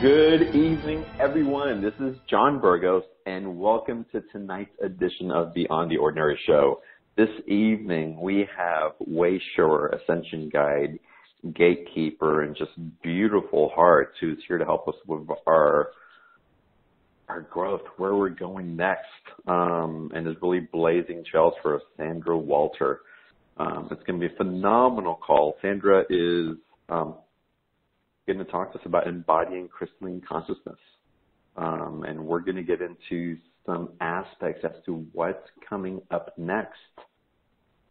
Good evening, everyone. This is John Burgos, and welcome to tonight's edition of Beyond the Ordinary Show. This evening, we have Wayshower Ascension Guide, Gatekeeper, and just beautiful hearts who's here to help us with our our growth, where we're going next, um, and is really blazing trails for us, Sandra Walter. Um, it's going to be a phenomenal call. Sandra is um, going to talk to us about embodying crystalline consciousness. Um, and we're going to get into some aspects as to what's coming up next.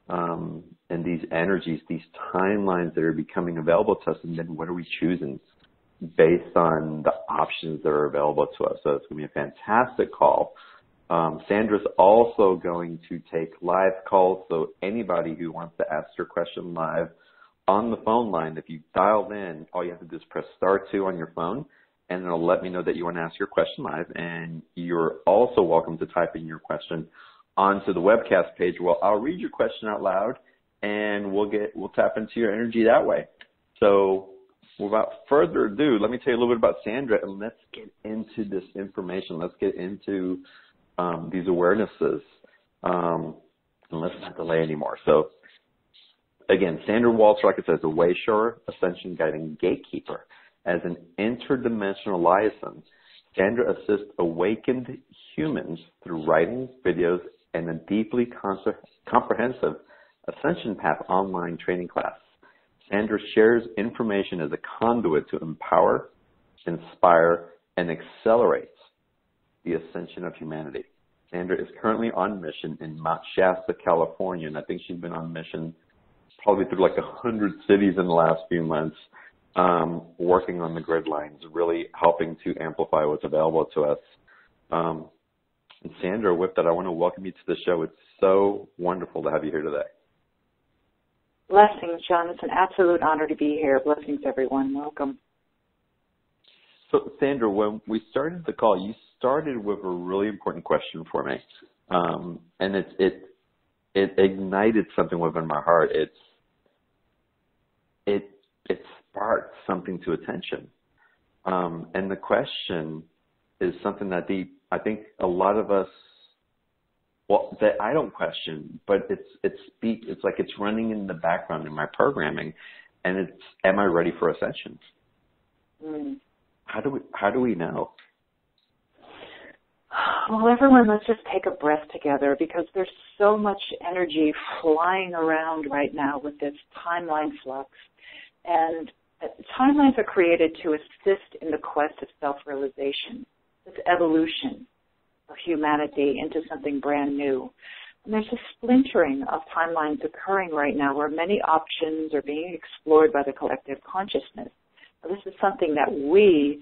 Um, and these energies, these timelines that are becoming available to us, and then what are we choosing based on the options that are available to us? So it's going to be a fantastic call. Um, Sandra's also going to take live calls, so anybody who wants to ask your question live on the phone line, if you dialed in, all you have to do is press star two on your phone, and it'll let me know that you want to ask your question live. And you're also welcome to type in your question onto the webcast page. Well, I'll read your question out loud, and we'll get we'll tap into your energy that way. So, without further ado, let me tell you a little bit about Sandra, and let's get into this information. Let's get into um, these awarenesses, um, and let's not delay anymore. So, again, Sandra Walter, like I said, a Wayshower Ascension Guiding Gatekeeper. As an interdimensional liaison, Sandra assists awakened humans through writings, videos, and a deeply comprehensive Ascension Path online training class. Sandra shares information as a conduit to empower, inspire, and accelerate the ascension of humanity. Sandra is currently on mission in Mount Shasta, California, and I think she's been on mission probably through like a hundred cities in the last few months, um, working on the grid lines, really helping to amplify what's available to us. Um, and Sandra, with that, I want to welcome you to the show. It's so wonderful to have you here today. Blessings, John. It's an absolute honor to be here. Blessings, everyone. Welcome. So, Sandra, when we started the call, you started with a really important question for me, um, and it it it ignited something within my heart. It's it it sparked something to attention. Um, and the question is something that the I think a lot of us well that I don't question, but it's it's speak it's like it's running in the background in my programming and it's am I ready for ascension? Mm. How do we how do we know? Well, everyone, let's just take a breath together because there's so much energy flying around right now with this timeline flux. And timelines are created to assist in the quest of self-realization, this evolution of humanity into something brand new. And there's a splintering of timelines occurring right now where many options are being explored by the collective consciousness. Now, this is something that we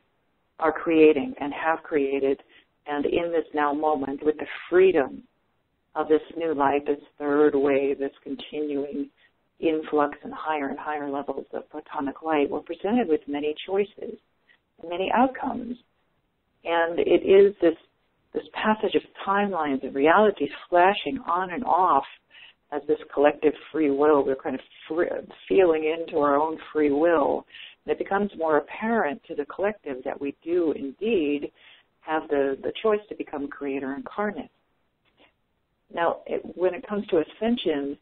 are creating and have created and in this now moment with the freedom of this new life, this third wave, this continuing influx and higher and higher levels of photonic light, we're presented with many choices and many outcomes. And it is this this passage of timelines and realities flashing on and off as this collective free will. We're kind of free, feeling into our own free will. And it becomes more apparent to the collective that we do indeed have the, the choice to become creator incarnate. Now, it, when it comes to ascension,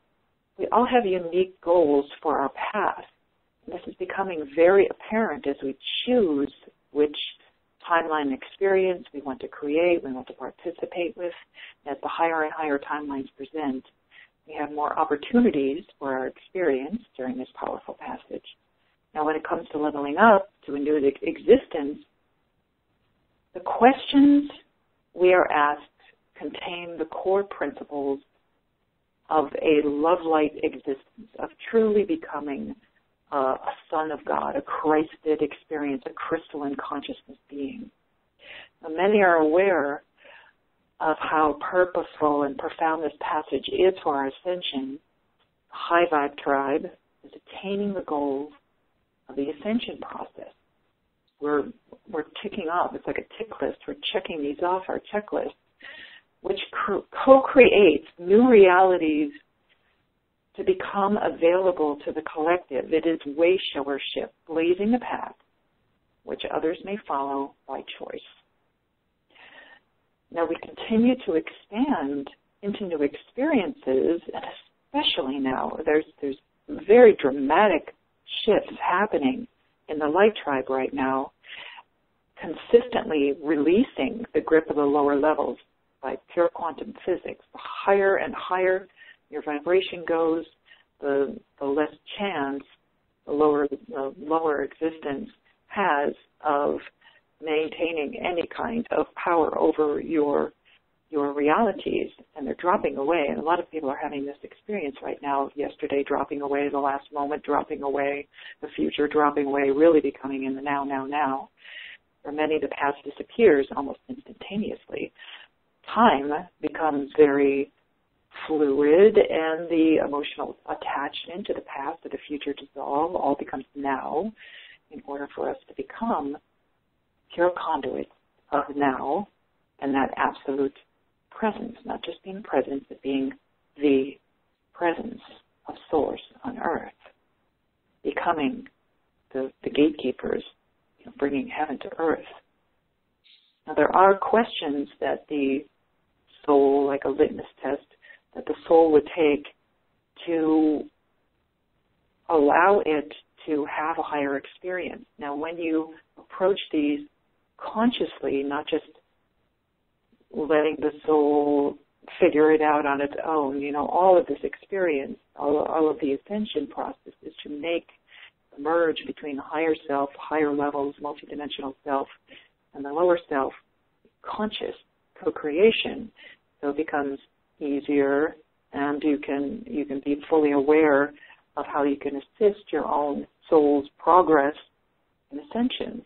we all have unique goals for our path. This is becoming very apparent as we choose which timeline experience we want to create, we want to participate with. As the higher and higher timelines present, we have more opportunities for our experience during this powerful passage. Now, when it comes to leveling up to a new existence, the questions we are asked contain the core principles of a love light existence, of truly becoming uh, a son of God, a Christed experience, a crystalline consciousness being. Now, many are aware of how purposeful and profound this passage is for our ascension. The High Vibe tribe is attaining the goals of the ascension process. We're we're ticking off. It's like a tick list. We're checking these off our checklist which co-creates new realities to become available to the collective. It is way showership, blazing the path, which others may follow by choice. Now we continue to expand into new experiences, and especially now, there's there's very dramatic shifts happening in the light tribe right now, consistently releasing the grip of the lower levels by pure quantum physics. The higher and higher your vibration goes, the, the less chance the lower the lower existence has of maintaining any kind of power over your your realities and they're dropping away. And a lot of people are having this experience right now yesterday dropping away the last moment dropping away the future dropping away really becoming in the now now now. For many the past disappears almost instantaneously. Time becomes very fluid and the emotional attachment to the past or the future dissolve all becomes now in order for us to become pure conduits of now and that absolute presence, not just being present, but being the presence of source on earth, becoming the, the gatekeepers, you know, bringing heaven to earth. Now there are questions that the soul, like a litmus test, that the soul would take to allow it to have a higher experience. Now when you approach these consciously, not just letting the soul figure it out on its own. You know, all of this experience, all, all of the ascension process is to make the merge between the higher self, higher levels, multidimensional self, and the lower self conscious co-creation. So it becomes easier and you can you can be fully aware of how you can assist your own soul's progress in ascension.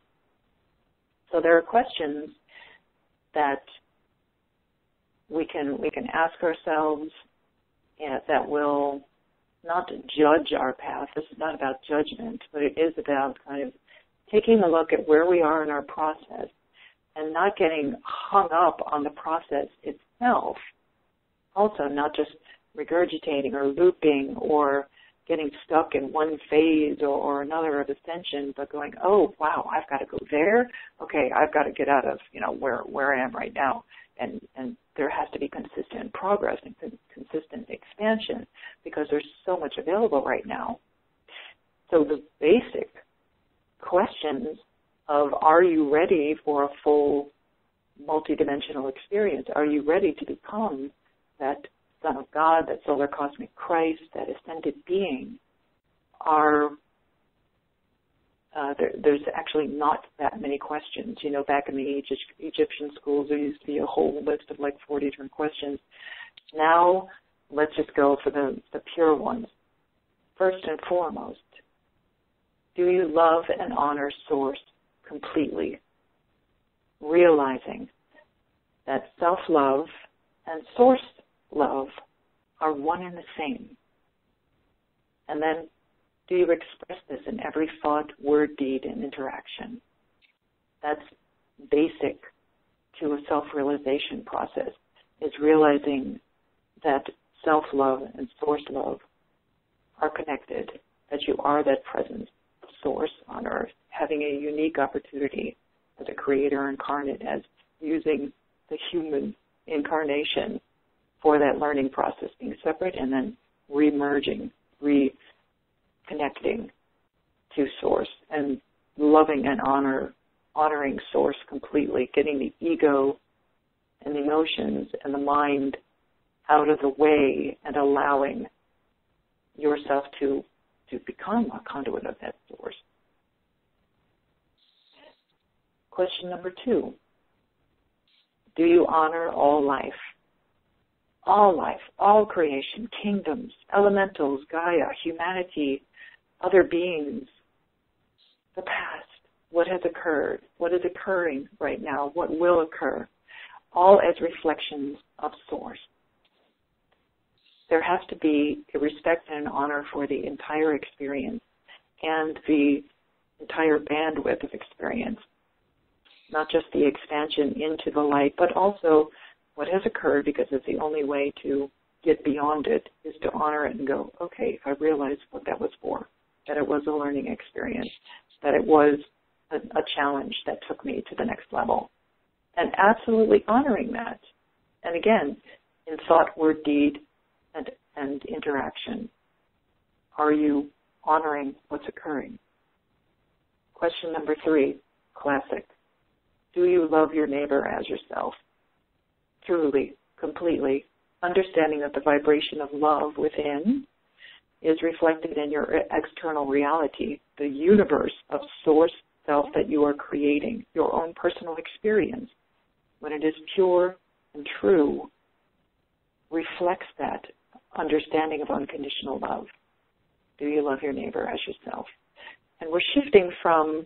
So there are questions that we can we can ask ourselves yeah, that will not judge our path. This is not about judgment, but it is about kind of taking a look at where we are in our process and not getting hung up on the process itself. Also, not just regurgitating or looping or getting stuck in one phase or, or another of ascension, but going, oh wow, I've got to go there. Okay, I've got to get out of you know where where I am right now, and and there has to be consistent progress and con- consistent expansion because there's so much available right now. So the basic questions of are you ready for a full multidimensional experience? Are you ready to become that Son of God, that solar cosmic Christ, that ascended being, are uh, there, there's actually not that many questions. You know, back in the Egypt, Egyptian schools, there used to be a whole list of like 40 different questions. Now, let's just go for the, the pure ones. First and foremost, do you love and honor Source completely? Realizing that self-love and Source love are one and the same. And then do you express this in every thought, word, deed, and interaction? That's basic to a self-realization process, is realizing that self-love and source love are connected, that you are that presence source on earth, having a unique opportunity as a creator incarnate, as using the human incarnation for that learning process, being separate and then re-merging, re connecting to source and loving and honor honoring source completely, getting the ego and the emotions and the mind out of the way and allowing yourself to to become a conduit of that source. Question number two. Do you honor all life? All life, all creation, kingdoms, elementals, Gaia, humanity, other beings, the past, what has occurred, what is occurring right now, what will occur, all as reflections of Source. There has to be a respect and an honor for the entire experience and the entire bandwidth of experience, not just the expansion into the light, but also what has occurred because it's the only way to get beyond it is to honor it and go, okay, I realize what that was for that it was a learning experience, that it was a, a challenge that took me to the next level. And absolutely honoring that. And again, in thought, word, deed, and, and interaction, are you honoring what's occurring? Question number three, classic. Do you love your neighbor as yourself? Truly, completely, understanding that the vibration of love within is reflected in your external reality, the universe of source self that you are creating, your own personal experience, when it is pure and true, reflects that understanding of unconditional love. Do you love your neighbor as yourself? And we're shifting from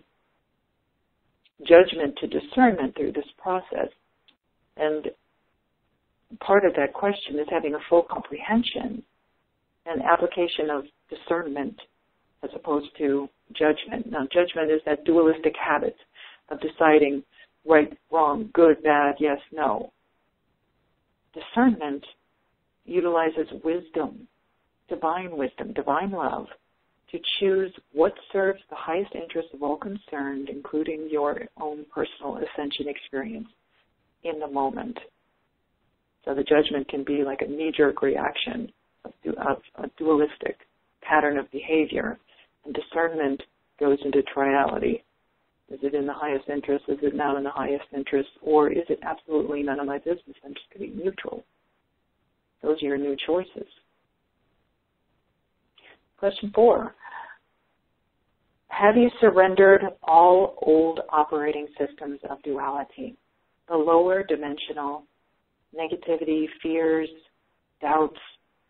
judgment to discernment through this process. And part of that question is having a full comprehension and application of discernment as opposed to judgment. Now, judgment is that dualistic habit of deciding right, wrong, good, bad, yes, no. Discernment utilizes wisdom, divine wisdom, divine love, to choose what serves the highest interest of all concerned, including your own personal ascension experience in the moment. So the judgment can be like a knee-jerk reaction of, of a dualistic pattern of behavior, and discernment goes into triality. Is it in the highest interest? Is it not in the highest interest? Or is it absolutely none of my business? I'm just going to be neutral. Those are your new choices. Question four. Have you surrendered all old operating systems of duality? The lower dimensional negativity, fears, doubts,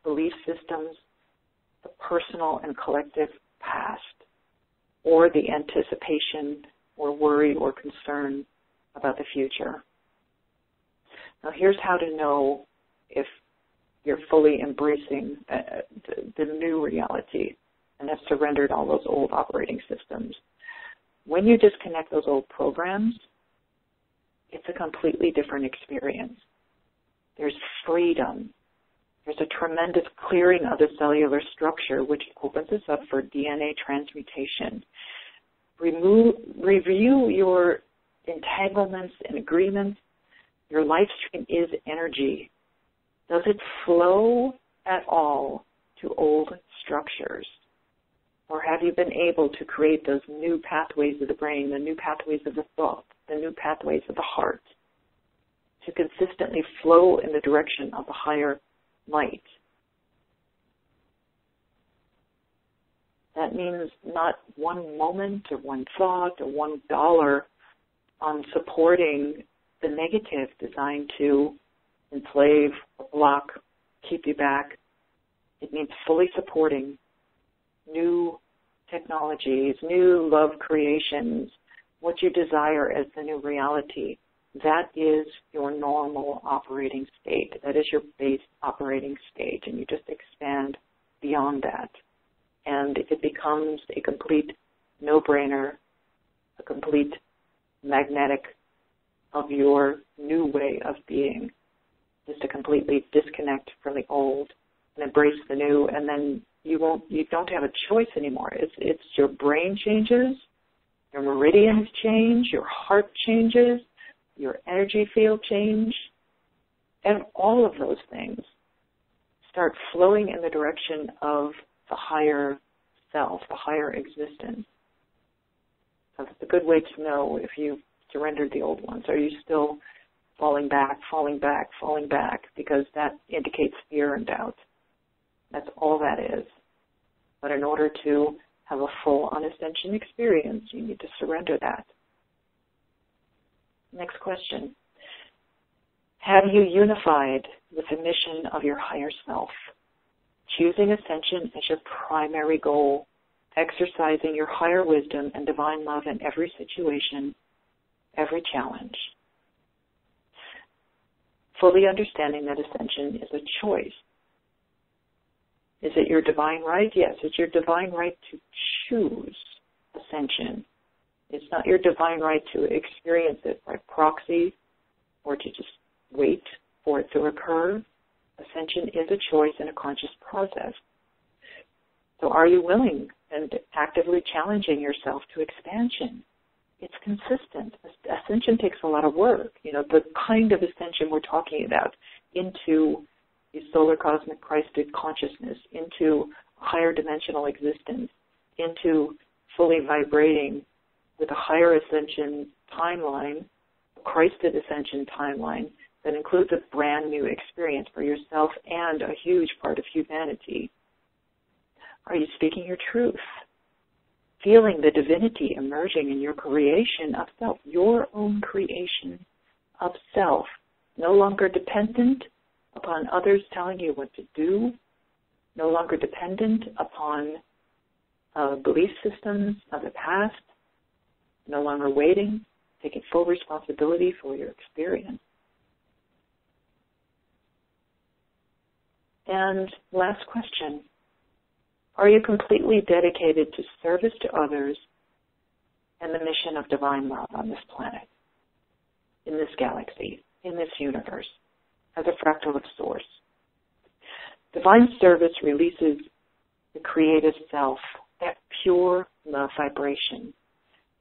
belief systems, the personal and collective past, or the anticipation or worry or concern about the future. Now here's how to know if you're fully embracing uh, the, the new reality and have surrendered all those old operating systems. When you disconnect those old programs, it's a completely different experience. There's freedom. There's a tremendous clearing of the cellular structure, which opens us up for DNA transmutation. Remove, review your entanglements and agreements. Your life stream is energy. Does it flow at all to old structures? Or have you been able to create those new pathways of the brain, the new pathways of the thought, the new pathways of the heart? To consistently flow in the direction of the higher light. That means not one moment or one thought or one dollar on supporting the negative designed to enslave, block, keep you back. It means fully supporting new technologies, new love creations, what you desire as the new reality that is your normal operating state. That is your base operating state, and you just expand beyond that. And it becomes a complete no-brainer, a complete magnetic of your new way of being, is to completely disconnect from the old and embrace the new, and then you won't, you don't have a choice anymore. It's, it's your brain changes, your meridians change, your heart changes, your energy field change, and all of those things start flowing in the direction of the higher self, the higher existence. So it's a good way to know if you've surrendered the old ones. Are you still falling back, falling back, falling back? Because that indicates fear and doubt. That's all that is. But in order to have a full unascension experience, you need to surrender that. Next question. Have you unified with the mission of your higher self? Choosing ascension as your primary goal, exercising your higher wisdom and divine love in every situation, every challenge. Fully understanding that ascension is a choice. Is it your divine right? Yes, it's your divine right to choose ascension it's not your divine right to experience it by proxy or to just wait for it to occur. Ascension is a choice and a conscious process. So are you willing and actively challenging yourself to expansion it's consistent. Ascension takes a lot of work. You know, the kind of ascension we're talking about into the solar cosmic Christed consciousness, into higher dimensional existence, into fully vibrating with a higher ascension timeline, a Christed ascension timeline that includes a brand new experience for yourself and a huge part of humanity. Are you speaking your truth? feeling the divinity emerging in your creation of self, your own creation of self, no longer dependent upon others telling you what to do, no longer dependent upon uh, belief systems of the past, no longer waiting, taking full responsibility for your experience. And last question are you completely dedicated to service to others and the mission of divine love on this planet, in this galaxy, in this universe, as a fractal of Source? Divine service releases the creative self, that pure love vibration.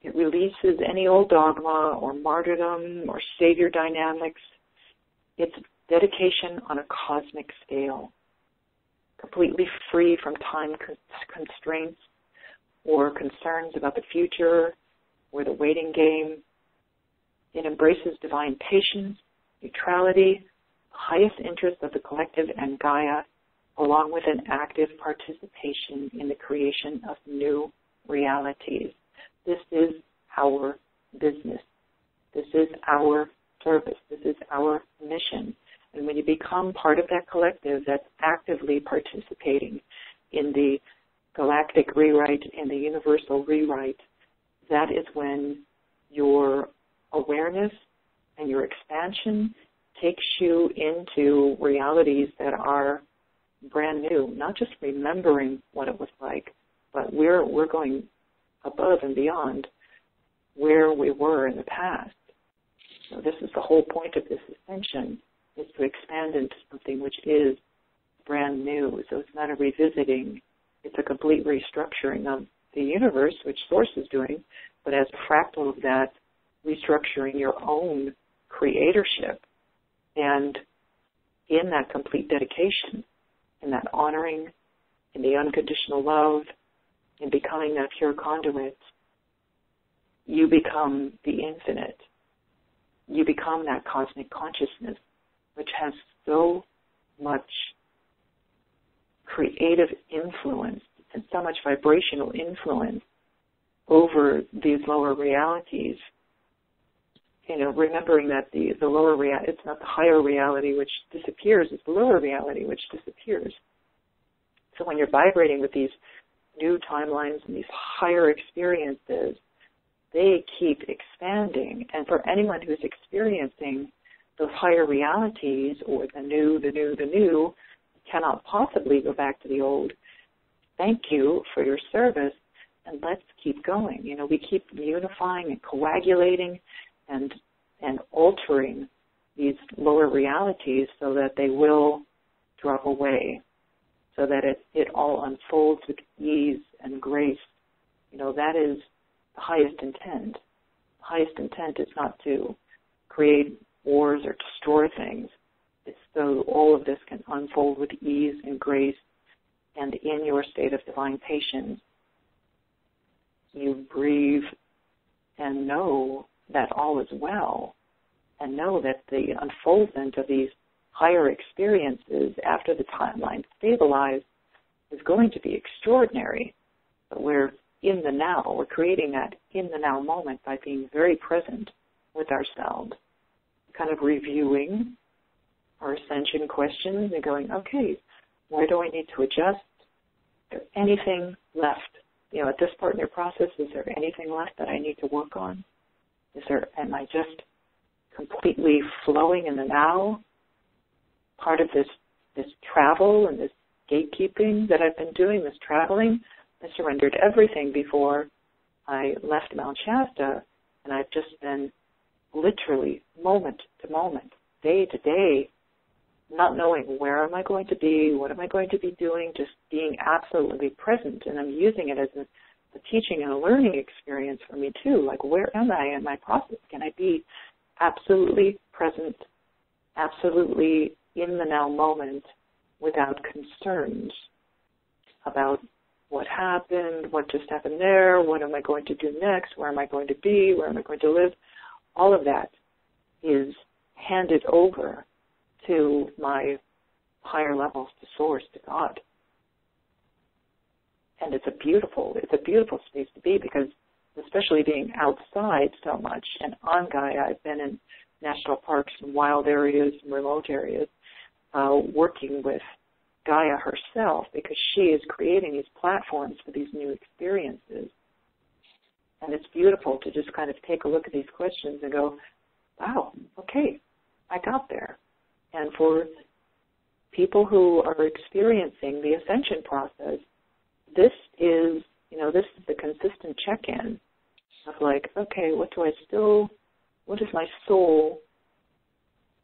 It releases any old dogma or martyrdom or savior dynamics. It's dedication on a cosmic scale completely free from time constraints or concerns about the future or the waiting game. It embraces divine patience, neutrality, highest interest of the collective and Gaia, along with an active participation in the creation of new realities. This is our business. This is our service. This is our mission. And when you become part of that collective that's actively participating in the galactic rewrite and the universal rewrite, that is when your awareness and your expansion takes you into realities that are brand new, not just remembering what it was like, but we're we're going above and beyond where we were in the past. So this is the whole point of this ascension is to expand into something which is brand new. So it's not a revisiting, it's a complete restructuring of the universe, which Source is doing, but as a fractal of that, restructuring your own creatorship. And in that complete dedication, in that honoring, in the unconditional love, in becoming that pure conduit, you become the infinite. You become that cosmic consciousness which has so much creative influence and so much vibrational influence over these lower realities. You know, remembering that the, the lower reality, it's not the higher reality which disappears, it's the lower reality which disappears. So when you're vibrating with these new timelines and these higher experiences, they keep expanding. And for anyone who's experiencing those higher realities or the new, the new, the new cannot possibly go back to the old. Thank you for your service and let's keep going. You know, we keep unifying and coagulating and and altering these lower realities so that they will drop away, so that it, it all unfolds with ease and grace. You know, that is the highest intent. The highest intent is not to create wars or destroy things. It's so all of this can unfold with ease and grace and in your state of divine patience. You breathe and know that all is well and know that the unfoldment of these higher experiences after the timeline stabilizes is going to be extraordinary. But we're in the now. We're creating that in the now moment by being very present with ourselves kind of reviewing our ascension questions and going, okay, where do I need to adjust? Is there anything left? You know, at this part in your process, is there anything left that I need to work on? Is there, am I just completely flowing in the now? Part of this, this travel and this gatekeeping that I've been doing, this traveling, I surrendered everything before I left Mount Shasta, and I've just been literally moment to moment, day to day, not knowing where am I going to be, what am I going to be doing, just being absolutely present. And I'm using it as a a teaching and a learning experience for me too. Like, where am I in my process? Can I be absolutely present, absolutely in the now moment without concerns about what happened, what just happened there, what am I going to do next, where am I going to be, where am I going to live? All of that is handed over to my higher levels, to source, to God and it's a beautiful it's a beautiful space to be because especially being outside so much and on Gaia, I've been in national parks and wild areas and remote areas, uh, working with Gaia herself because she is creating these platforms for these new experiences. And it's beautiful to just kind of take a look at these questions and go, wow, okay, I got there. And for people who are experiencing the ascension process, this is, you know, this is the consistent check-in of like, okay, what do I still, what is my soul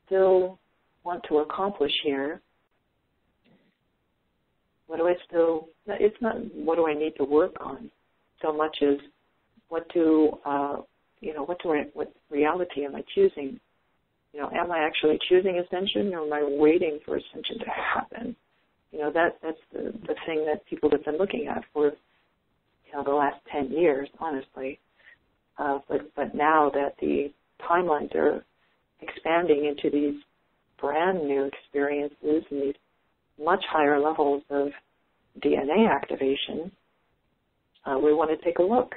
still want to accomplish here? What do I still, it's not what do I need to work on so much as what do, uh, you know, what do I, what reality am I choosing? You know, am I actually choosing ascension or am I waiting for ascension to happen? You know, that that's the, the thing that people have been looking at for you know the last ten years, honestly. Uh, but but now that the timelines are expanding into these brand new experiences and these much higher levels of DNA activation, uh, we want to take a look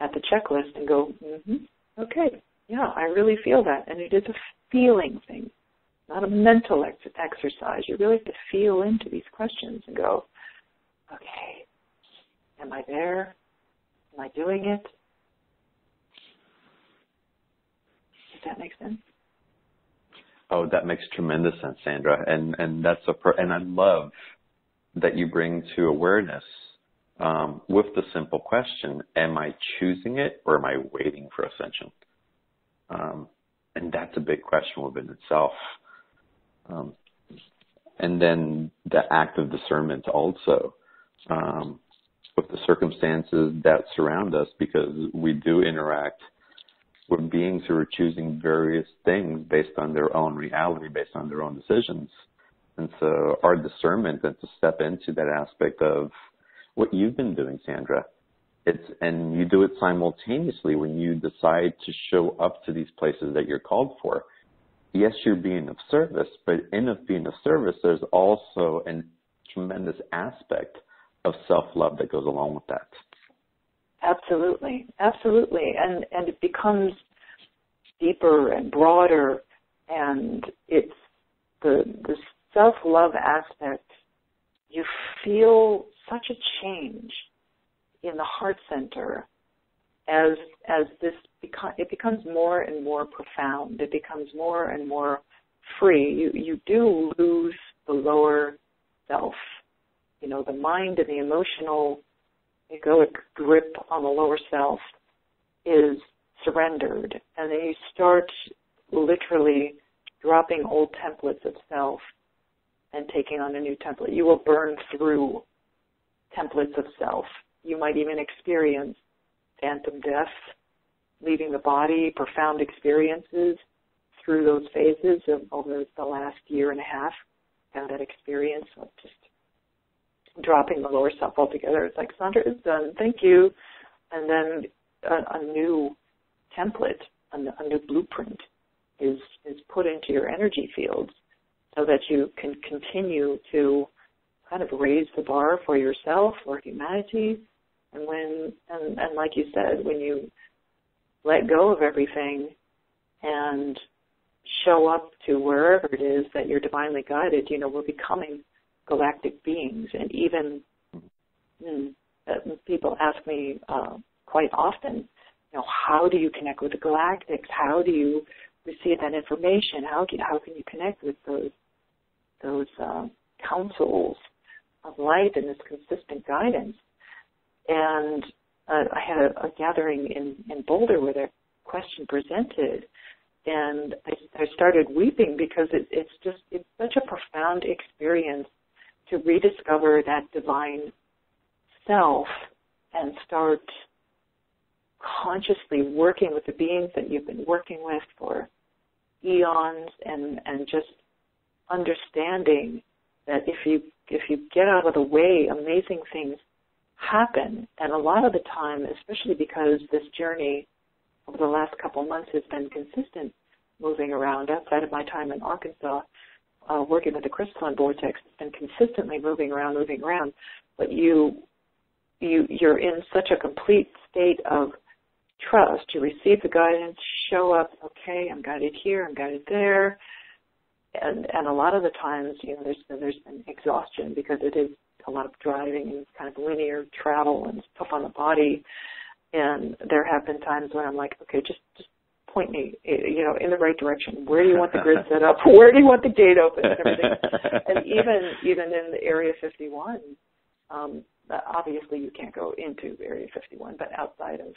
at the checklist and go, mm-hmm, okay, yeah, I really feel that, and it is a feeling thing not a mental ex- exercise. You really have to feel into these questions and go, okay, am I there? Am I doing it? Does that make sense? Oh, that makes tremendous sense, Sandra, and and that's a per- and I love that you bring to awareness um, with the simple question: Am I choosing it, or am I waiting for ascension? Um, and that's a big question within itself. Um, and then the act of discernment also um, with the circumstances that surround us because we do interact with beings who are choosing various things based on their own reality, based on their own decisions. And so our discernment and to step into that aspect of what you've been doing, Sandra, it's, and you do it simultaneously when you decide to show up to these places that you're called for yes, you're being of service, but in of being of service, there's also a tremendous aspect of self-love that goes along with that. Absolutely, absolutely, and and it becomes deeper and broader, and it's the the self-love aspect. You feel such a change in the heart center as as this beco- it becomes more and more profound. It becomes more and more free. You you do lose the lower self. You know, the mind and the emotional egoic grip on the lower self is surrendered, and then you start literally dropping old templates of self and taking on a new template. You will burn through templates of self. You might even experience phantom death, leaving the body, profound experiences through those phases of over the last year and a half. Had that experience dropping the lower self altogether. It's like Sandra is done, thank you, and then a, a new template, a, a new blueprint is is put into your energy fields so that you can continue to kind of raise the bar for yourself, for humanity, and when and, and like you said, when you let go of everything and show up to wherever it is that you're divinely guided, you know, we're becoming galactic beings. And even mm, uh, people ask me uh, quite often, you know, how do you connect with the galactics? How do you receive that information? How can how can you connect with those those uh, councils of light and this consistent guidance? And uh, I had a, a gathering in, in Boulder where that question presented, and I, I started weeping because it, it's just it's such a profound experience to rediscover that divine self and start consciously working with the beings that you've been working with for eons and, and just understanding that if you if you get out of the way, amazing things happen. And a lot of the time, especially because this journey over the last couple months has been consistent, moving around outside of my time in Arkansas, uh, working with the crystalline vortex, and consistently moving around, moving around. But you you you're in such a complete state of trust. You receive the guidance, show up, okay, I'm guided here, I'm guided there. And and a lot of the times, you know, there's there's been exhaustion because it is a lot of driving and kind of linear travel and stuff on the body. And there have been times when I'm like, okay, just just point me, you know, in the right direction. Where do you want the grid set up? Where do you want the gate open and everything? and even even in the Area 51, um, obviously you can't go into Area 51, but outside of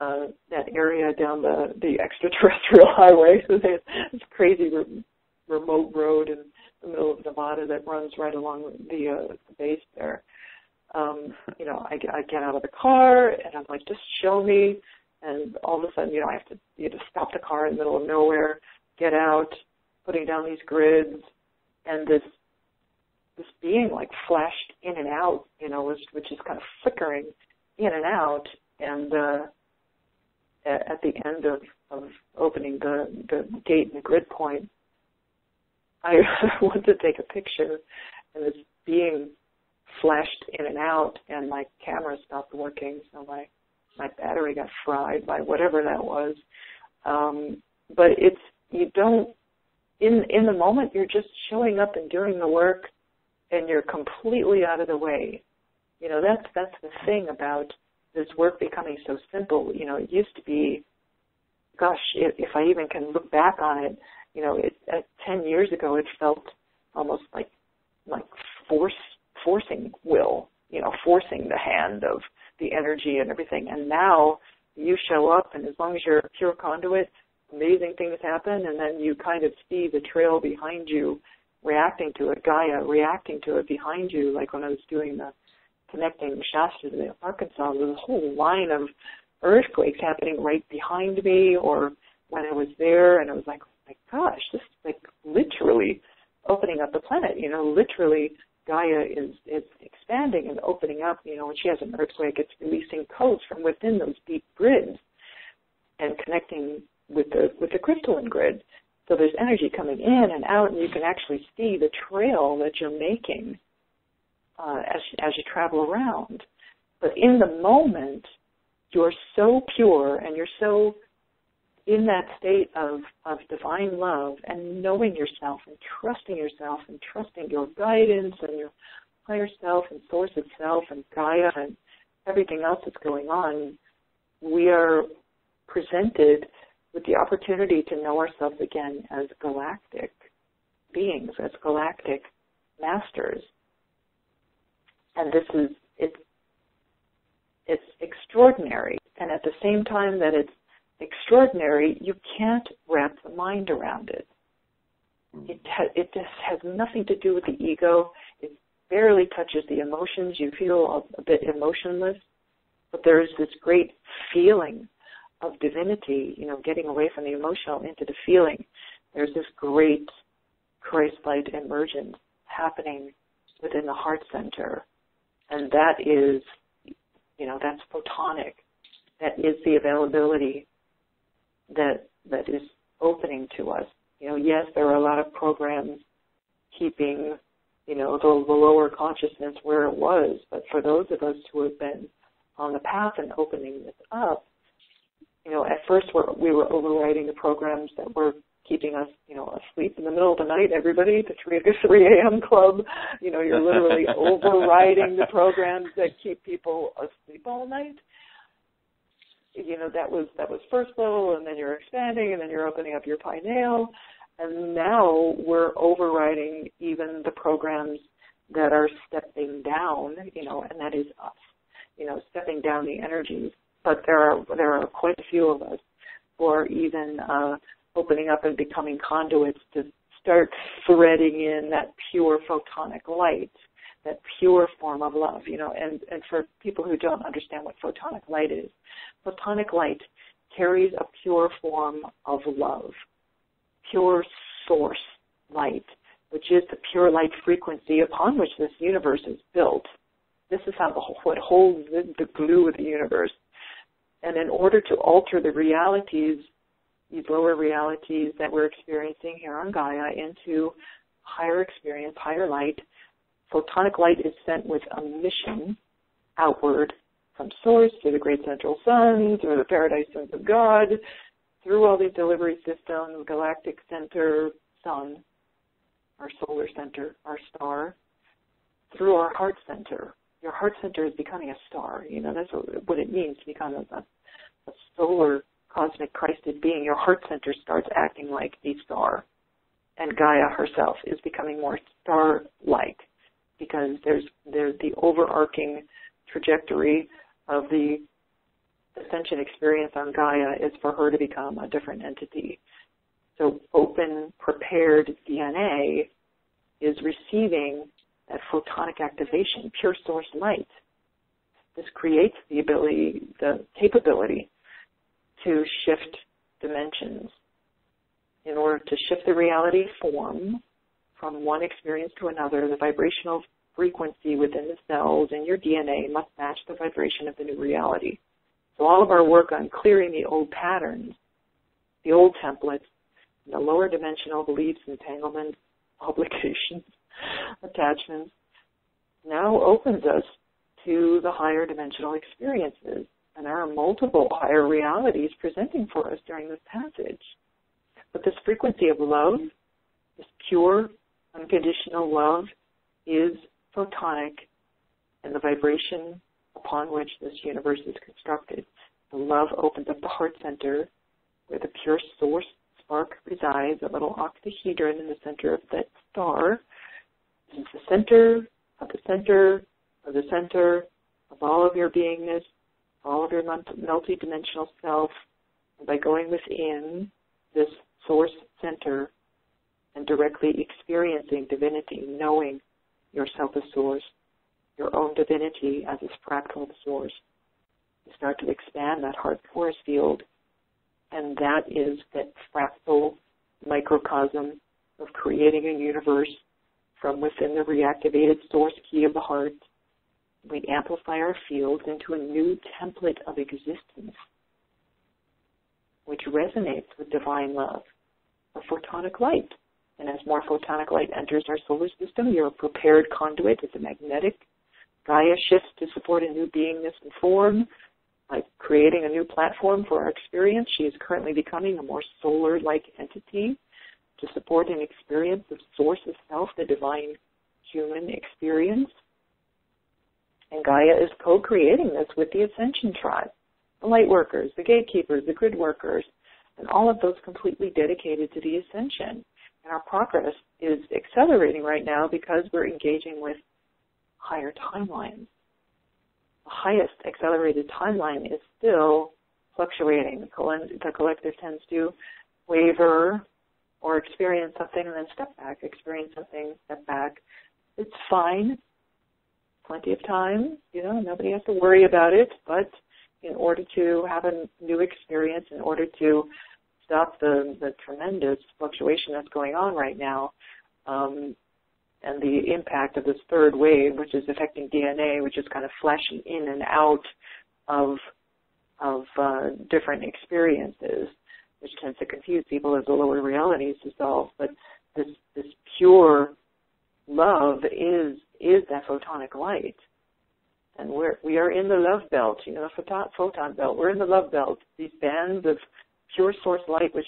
uh, that area down the the extraterrestrial highway, so there's this crazy re- remote road in the middle of Nevada that runs right along the, uh, the base there. Um, you know, I, I get out of the car and I'm like, just show me. And all of a sudden, you know, I have to you know, stop the car in the middle of nowhere, get out, putting down these grids, and this this being like flashed in and out, you know, which, which is kind of flickering in and out. And uh, at, the end of, of opening the, the gate and the grid point, I went to take a picture, and this being flashed in and out, and my camera stopped working, so my my battery got fried by whatever that was. Um, but it's you don't in in the moment you're just showing up and doing the work, and you're completely out of the way. You know that's that's the thing about this work becoming so simple. You know, it used to be, gosh, if, if I even can look back on it, you know, it, uh, 10 years ago it felt almost like, like force, forcing will, you know, forcing the hand of the energy and everything. And now you show up and as long as you're a pure conduit, amazing things happen and then you kind of see the trail behind you reacting to it, Gaia reacting to it behind you, like when I was doing the connecting Shasta to Arkansas, there was a whole line of earthquakes happening right behind me or when I was there and I was like, oh my gosh, this is like literally opening up the planet. You know, literally Gaia is is expanding and opening up. You know, when she has an earthquake, it's releasing codes from within those deep grids and connecting with the with the crystalline grid. So there's energy coming in and out, and you can actually see the trail that you're making uh, as as you travel around. But in the moment, you're so pure and you're so in that state of, of divine love and knowing yourself and trusting yourself and trusting your guidance and your higher self and source itself and Gaia and everything else that's going on, we are presented with the opportunity to know ourselves again as galactic beings, as galactic masters. And this is it's it's extraordinary. And at the same time that it's extraordinary, you can't wrap the mind around it. Hmm. It ha- it just has nothing to do with the ego. It barely touches the emotions. You feel a, a bit emotionless, but there's this great feeling of divinity. You know, getting away from the emotional into the feeling. There's this great Christ-like emergence happening within the heart center, and that is, you know, that's photonic. That is the availability that that is opening to us. You know, yes, there are a lot of programs keeping, you know, the, the lower consciousness where it was, but for those of us who have been on the path and opening this up, you know, at first we're, we were overriding the programs that were keeping us, you know, asleep in the middle of the night. Everybody, the 3, the 3 a.m. club, you know, you're literally overriding the programs that keep people asleep all night you know that was that was first level and then you're expanding and then you're opening up your pineal and now we're overriding even the programs that are stepping down you know and that is us you know stepping down the energies but there are there are quite a few of us who are even uh, opening up and becoming conduits to start threading in that pure photonic light that pure form of love, you know, and, and for people who don't understand what photonic light is, photonic light carries a pure form of love, pure source light, which is the pure light frequency upon which this universe is built. This is how the, what holds the, the glue of the universe. And in order to alter the realities, these lower realities that we're experiencing here on Gaia into higher experience, higher light, photonic light is sent with a mission outward from source to the great central sun, through the paradise sons of God, through all these delivery systems, galactic center, sun, our solar center, our star, through our heart center. Your heart center is becoming a star. You know, that's what it means to become a, a solar cosmic Christed being. Your heart center starts acting like a star. And Gaia herself is becoming more star-like because there's there's the overarching trajectory of the ascension experience on Gaia is for her to become a different entity. So open, prepared DNA is receiving that photonic activation, pure source light. This creates the ability, the capability to shift dimensions. In order to shift the reality form from one experience to another, the vibrational frequency within the cells in your DNA must match the vibration of the new reality. So all of our work on clearing the old patterns, the old templates, the lower dimensional beliefs, entanglements, obligations, attachments, now opens us to the higher dimensional experiences. And there are multiple higher realities presenting for us during this passage. But this frequency of love, this pure, unconditional love, is photonic and the vibration upon which this universe is constructed. The love opens up the heart center where the pure source spark resides, a little octahedron in the center of that star. This is the center of the center of the center of all of your beingness, all of your multi-dimensional self. And by going within this source center and directly experiencing divinity, knowing yourself as source, your own divinity as its fractal source, you start to expand that heart force field and that is that fractal microcosm of creating a universe from within the reactivated source key of the heart. We amplify our fields into a new template of existence, which resonates with divine love, a photonic light. And as more photonic light enters our solar system, you're a prepared conduit. It's a magnetic. Gaia shifts to support a new beingness and form by creating a new platform for our experience. She is currently becoming a more solar-like entity to support an experience of source of self, the divine human experience. And Gaia is co-creating this with the Ascension tribe, the light workers, the gatekeepers, the grid workers, and all of those completely dedicated to the Ascension. And our progress is accelerating right now because we're engaging with higher timelines The highest accelerated timeline is still fluctuating. The collective tends to waver or experience something and then step back, experience something, step back. It's fine. Plenty of time, you know, nobody has to worry about it, but in order to have a new experience, in order to stop the, the tremendous fluctuation that's going on right now, um, and the impact of this third wave, which is affecting DNA, which is kind of flashing in and out of of uh, different experiences, which tends to confuse people as the lower realities dissolve. But this this pure love is is that photonic light, and we're we are in the love belt, you know, the photon, photon belt. We're in the love belt. These bands of pure source light, which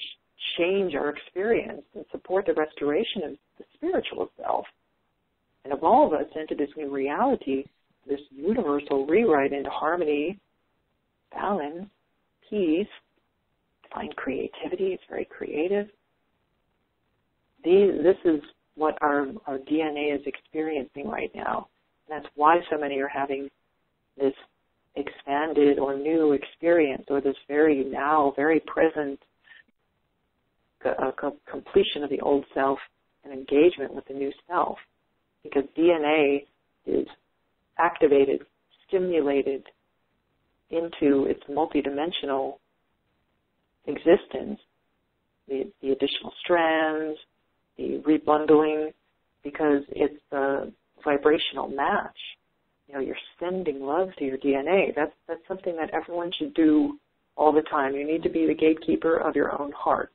change our experience and support the restoration of the spiritual self and evolve us into this new reality, this universal rewrite into harmony, balance, peace, find creativity. It's very creative. These, this is what our, our DNA is experiencing right now. And that's why so many are having this expanded or new experience or this very now, very present uh, completion of the old self and engagement with the new self because DNA is activated, stimulated into its multidimensional existence, the, the additional strands, the rebundling, because it's the vibrational match. You know, you're sending love to your DNA. That's that's something that everyone should do all the time. You need to be the gatekeeper of your own heart.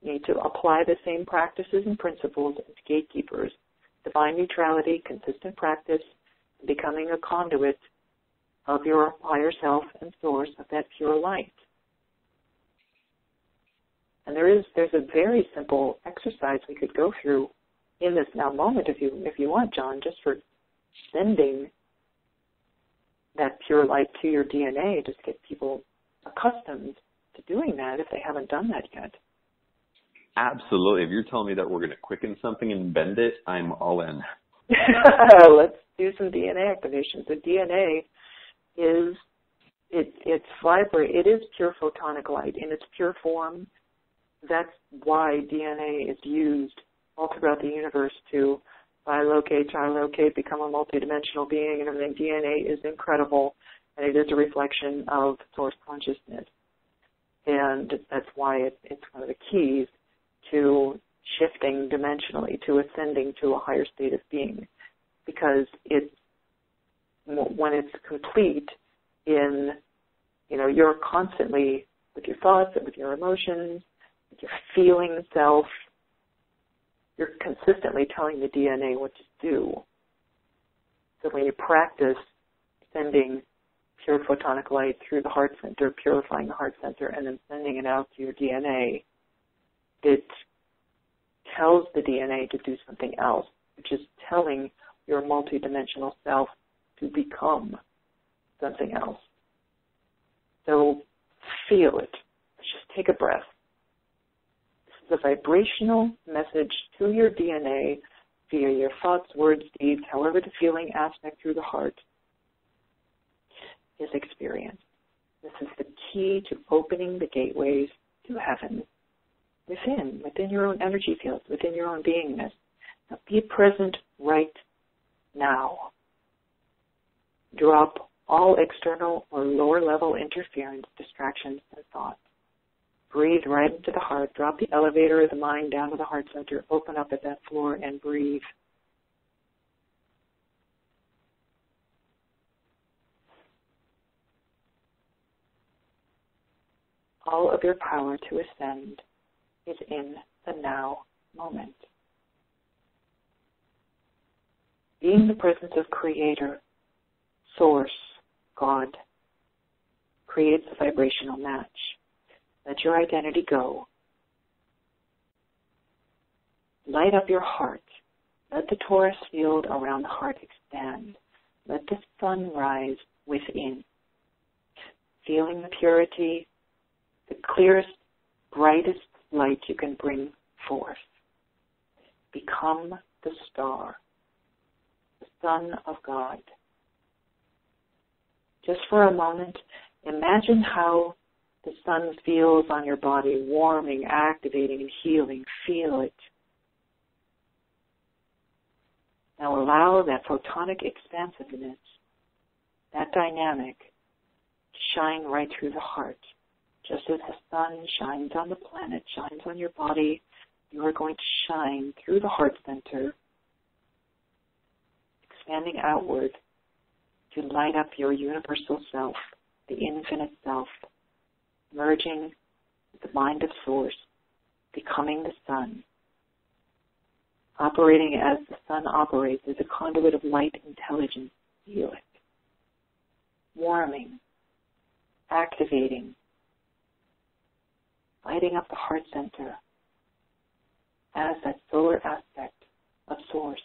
You need to apply the same practices and principles as gatekeepers. Divine neutrality, consistent practice, becoming a conduit of your higher self and source of that pure light. And there is there's a very simple exercise we could go through in this now moment if you if you want, John, just for sending that pure light to your DNA, just get people accustomed to doing that if they haven't done that yet. Absolutely. If you're telling me that we're going to quicken something and bend it, I'm all in. Let's do some DNA activation. The DNA is it it's vibrate. It is pure photonic light in its pure form. That's why DNA is used all throughout the universe to bilocate, trilocate, become a multidimensional being and everything. DNA is incredible and it is a reflection of source consciousness. And that's why it, it's one of the keys to shifting dimensionally, to ascending to a higher state of being. Because it's, when it's complete in, you know, you're constantly with your thoughts and with your emotions, with your feeling self, you're consistently telling the DNA what to do. So when you practice sending pure photonic light through the heart center, purifying the heart center, and then sending it out to your DNA, it tells the DNA to do something else, which is telling your multidimensional self to become something else. So feel it. Just take a breath. A vibrational message to your DNA via your thoughts, words, deeds, however the feeling aspect through the heart is experienced. This is the key to opening the gateways to heaven within, within your own energy fields, within your own beingness. Now be present right now. Drop all external or lower level interference, distractions, and thoughts. Breathe right into the heart. Drop the elevator of the mind down to the heart center. Open up at that floor and breathe. all of your power to ascend is in the now moment. Being the presence of Creator, Source, God, creates a vibrational match. Let your identity go. Light up your heart. Let the torus field around the heart expand. Let the sun rise within. Feeling the purity, the clearest, brightest light you can bring forth. Become the star, the Son of God. Just for a moment, imagine how the sun feels on your body, warming, activating, and healing. Feel it. Now allow that photonic expansiveness, that dynamic, to shine right through the heart. Just as the sun shines on the planet, shines on your body, you are going to shine through the heart center, expanding outward to light up your universal self, the infinite self, merging with the mind of source, becoming the sun, operating as the sun operates as a conduit of light intelligence. Feel it. Warming, activating, lighting up the heart center as that solar aspect of source.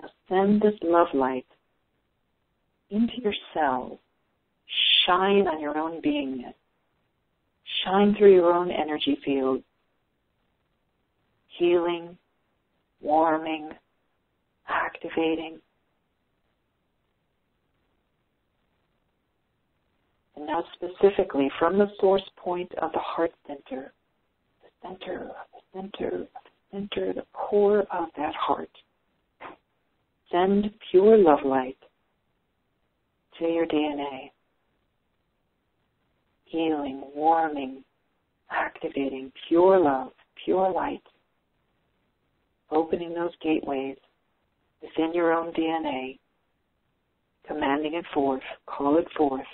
Now send this love light into yourself. Shine on your own beingness. Shine through your own energy field. Healing, warming, activating, And now specifically from the source point of the heart center, the center, the center, the center, the core of that heart. Send pure love light to your DNA. Healing, warming, activating pure love, pure light. Opening those gateways within your own DNA. Commanding it forth. Call it forth.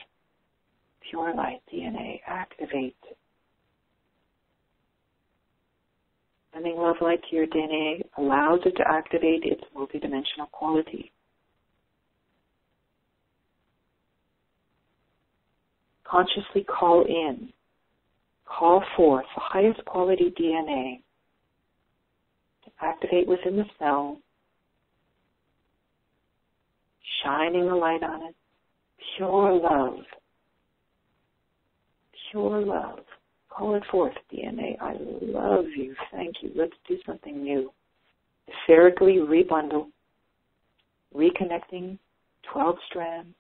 Pure light DNA. Activate Sending love light to your DNA allows it to activate its multidimensional quality. Consciously call in, call forth the highest quality DNA to activate within the cell, shining the light on it, pure love, pure love. Call it forth, DNA. I love you. Thank you. Let's do something new. Etherically rebundle, reconnecting 12 strands,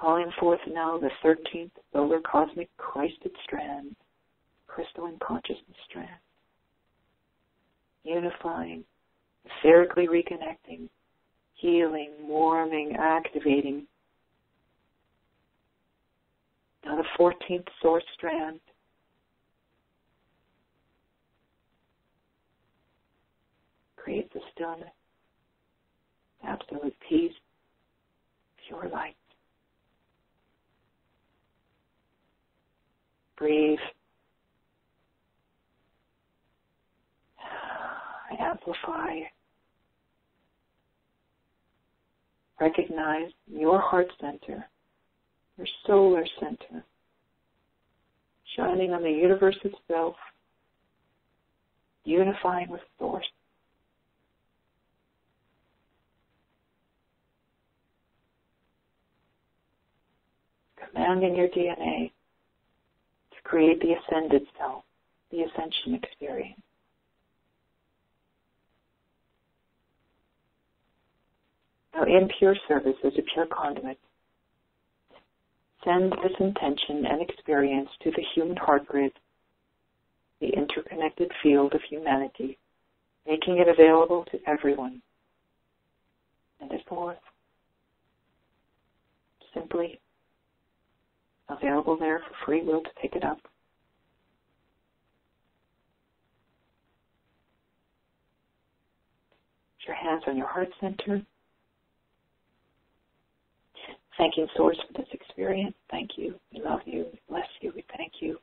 calling forth now the 13th solar cosmic Christed strand, crystalline consciousness strand, unifying, etherically reconnecting, healing, warming, activating, now the 14th source strand. Create the stillness, absolute peace, pure light. Breathe. Amplify. Recognize your heart center your solar center, shining on the universe itself, unifying with Source. Commanding your DNA create the ascended self, the ascension experience. Now, in pure service as a pure conduit, Send this intention and experience to the human heart grid, the interconnected field of humanity, making it available to everyone. And it forth. Simply available there for free will to pick it up. Put your hands on your heart center thanking Source for this experience. Thank you. We love you. We bless you. We thank you.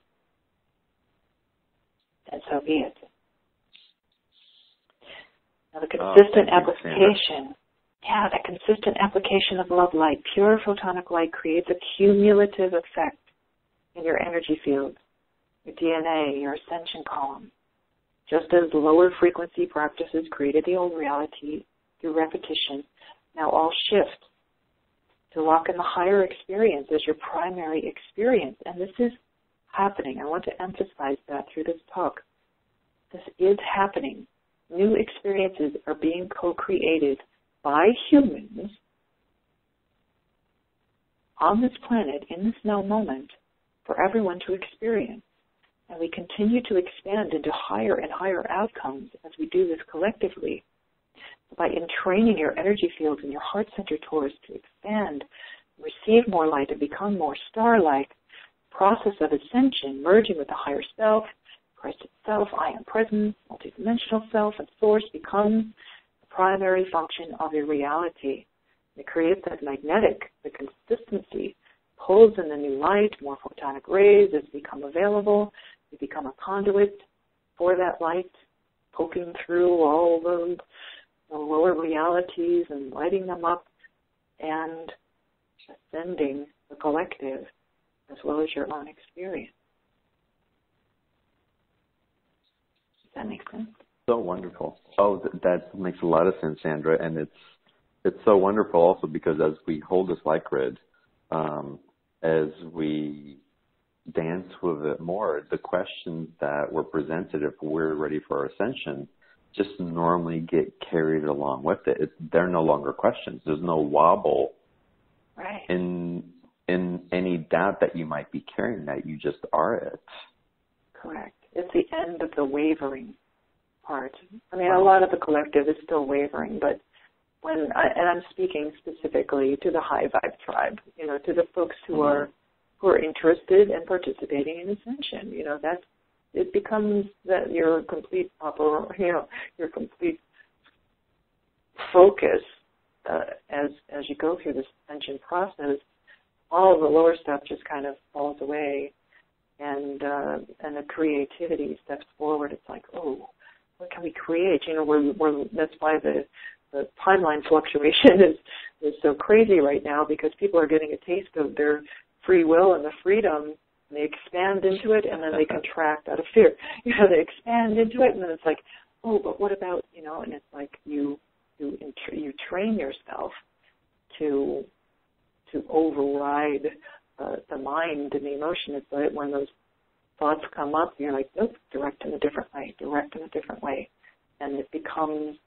And so be it. Now the oh, consistent oh, application, you, yeah, the consistent application of love light, pure photonic light creates a cumulative effect in your energy field, your DNA, your ascension column. Just as lower frequency practices created the old reality through repetition, now all shift to lock in the higher experience as your primary experience. And this is happening. I want to emphasize that through this talk. This is happening. New experiences are being co-created by humans on this planet in this now moment for everyone to experience. And we continue to expand into higher and higher outcomes as we do this collectively by entraining your energy fields and your heart center torus to expand, receive more light, and become more star-like, process of ascension, merging with the higher self, Christ itself, I am presence, multidimensional self, and source becomes primary function of your reality. It creates that magnetic, the consistency, pulls in the new light, more photonic rays as become available. You become a conduit for that light, poking through all the the lower realities and lighting them up and ascending the collective as well as your own experience. Does that make sense? So wonderful. Oh, that makes a lot of sense, Sandra, and it's it's so wonderful also because as we hold this light grid, um, as we dance with it more, the questions that were presented if we're ready for our ascension just normally get carried along with it. It's, they're no longer questions. There's no wobble right. in in any doubt that you might be carrying that you just are it. Correct. it's the end of the wavering part. I mean, a lot of the collective is still wavering, but when I, and I'm speaking specifically to the high vibe tribe, you know, to the folks who mm-hmm. are who are interested and participating in ascension. You know, that it becomes that your complete oper, you know, your complete focus uh, as as you go through this ascension process. All of the lower stuff just kind of falls away, and uh, and the creativity steps forward. It's like, oh, what can we create? You know, we're, we're that's why the the timeline fluctuation is is so crazy right now because people are getting a taste of their free will and the freedom and they expand into it and then they contract out of fear. You know, they expand into it and then it's like, oh, but what about you know? And it's like you you you train yourself to to override uh, the mind and the emotion. It's like when those thoughts come up, you're like, nope, direct in a different way, direct in a different way, and it becomes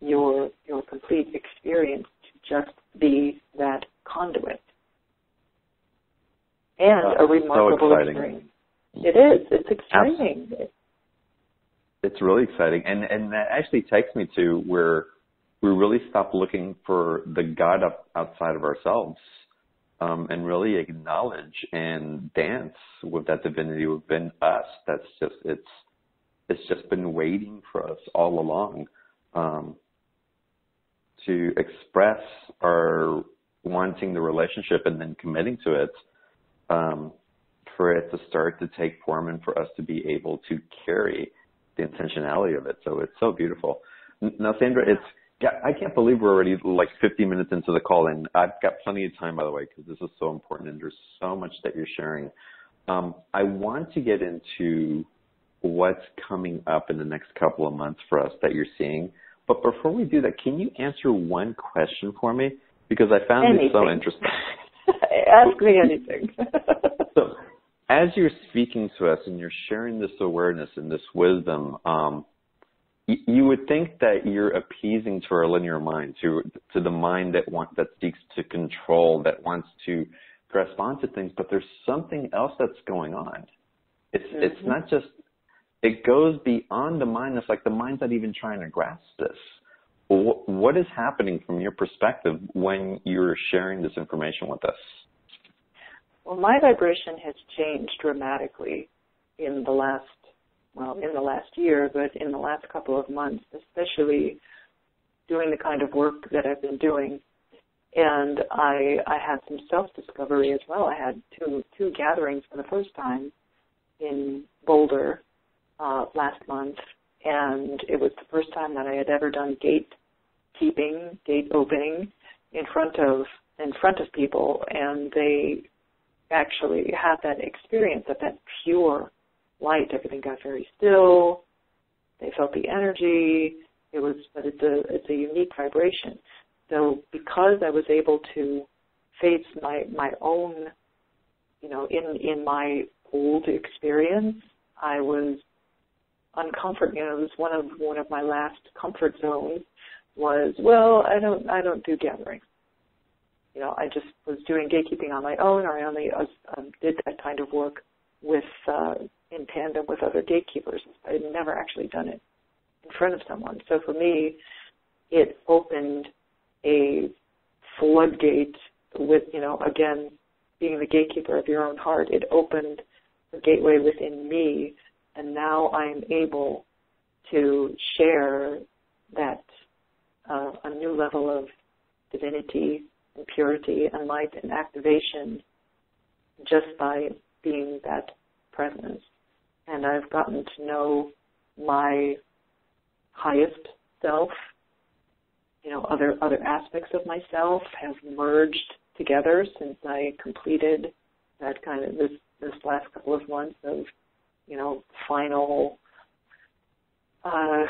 your your complete experience to just be that conduit. And a remarkable so exciting. experience. It is. It's exciting. It's really exciting, and and that actually takes me to where we really stop looking for the God up outside of ourselves, um, and really acknowledge and dance with that divinity within us. That's just it's it's just been waiting for us all along. Um, to express our wanting the relationship and then committing to it, um, for it to start to take form and for us to be able to carry the intentionality of it. So it's so beautiful. Now, Sandra, it's I can't believe we're already like 50 minutes into the call, and I've got plenty of time, by the way, because this is so important and there's so much that you're sharing. Um, I want to get into what's coming up in the next couple of months for us that you're seeing. But before we do that, can you answer one question for me? Because I found anything. it so interesting. Ask me anything. so, as you're speaking to us and you're sharing this awareness and this wisdom, um, you would think that you're appeasing to our linear mind, to to the mind that want that seeks to control, that wants to grasp to things. But there's something else that's going on. It's mm-hmm. it's not just it goes beyond the mind. It's like the mind's not even trying to grasp this. What is happening from your perspective when you're sharing this information with us? Well, my vibration has changed dramatically in the last, well, in the last year, but in the last couple of months, especially doing the kind of work that I've been doing. And I, I had some self-discovery as well. I had two, two gatherings for the first time in Boulder uh, last month, and it was the first time that I had ever done gate keeping, gate opening in front of in front of people, and they actually had that experience of that pure light. Everything got very still. They felt the energy. It was, but it's a it's a unique vibration. So because I was able to face my my own, you know, in in my old experience, I was uncomfort. You know, it was one of one of my last comfort zones was well, I don't I don't do gatherings. You know, I just was doing gatekeeping on my own, or I only uh, um, did that kind of work with uh, in tandem with other gatekeepers. I had never actually done it in front of someone. So for me, it opened a floodgate with you know again being the gatekeeper of your own heart. It opened a gateway within me and now I'm able to share that uh, a new level of divinity and purity and light and activation just by being that presence. And I've gotten to know my highest self. You know, other other aspects of myself have merged together since I completed that kind of this this last couple of months of you know, final uh,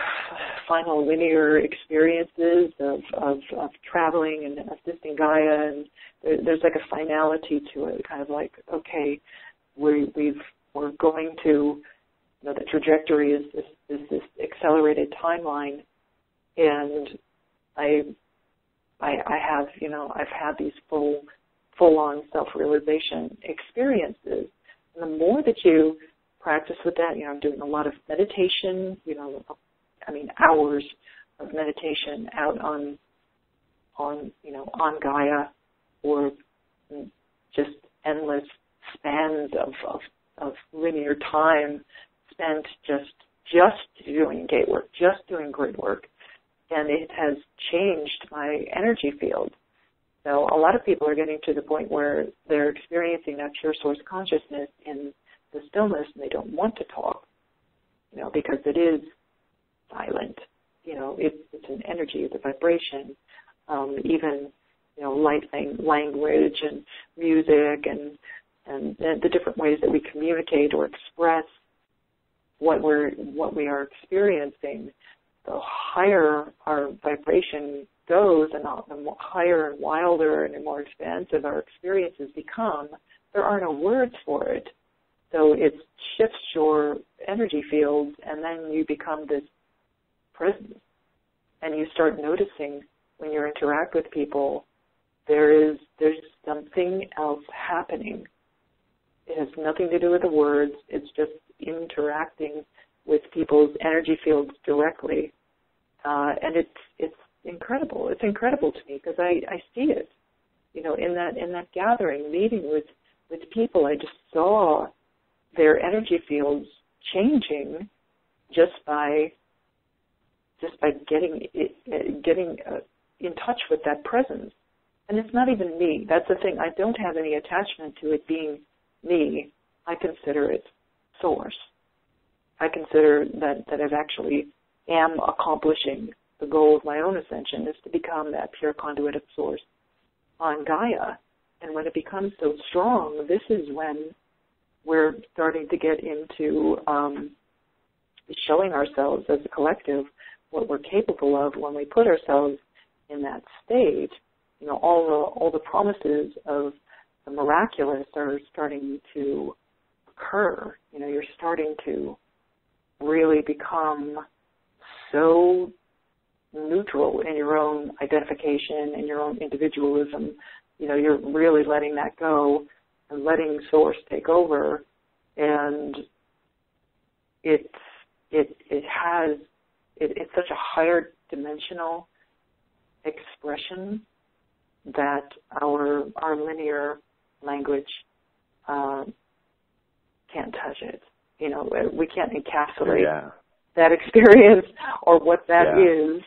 final linear experiences of, of, of traveling and assisting Gaia, and there, there's like a finality to it, kind of like, okay, we, we've we're going to, you know, the trajectory is this is this accelerated timeline, and I, I I have you know I've had these full full on self realization experiences, and the more that you practice with that. You know, I'm doing a lot of meditation. You know, I mean hours of meditation out on on you know on Gaia or just endless spans of, of, of linear time spent just just doing gate work, just doing grid work, and it has changed my energy field. So a lot of people are getting to the point where they're experiencing that pure source consciousness in the stillness, and they don't want to talk, you know, because it is silent. You know, it, it's an energy, it's a vibration. Um, even you know, light language and music and, and the different ways that we communicate or express what we're what we are experiencing, the higher our vibration goes and the higher and wilder and more expansive our experiences become, there are no words for it. So it shifts your energy fields and then you become this presence. And you start noticing when you interact with people there is there's something else happening. It has nothing to do with the words. It's just interacting with people's energy fields directly, uh, and it's it's incredible. It's incredible to me because I I see it. You know, in that in that gathering, meeting with with people, I just saw their energy fields changing just by just by getting getting uh, in touch with that presence and it's not even me. That's the thing. I don't have any attachment to it being me. I consider it source. I consider that, that I've actually am accomplishing the goal of my own ascension is to become that pure conduit of source on Gaia. And when it becomes so strong, this is when we're starting to get into um, showing ourselves as a collective what we're capable of when we put ourselves in that state you know, all the all the promises of the miraculous are starting to occur. You know, you're starting to really become so neutral in your own identification and your own individualism. You know, you're really letting that go and letting source take over and it's it it has it, it's such a higher dimensional expression that our our linear language um, can't touch it. You know, we can't encapsulate yeah. that experience or what that yeah. is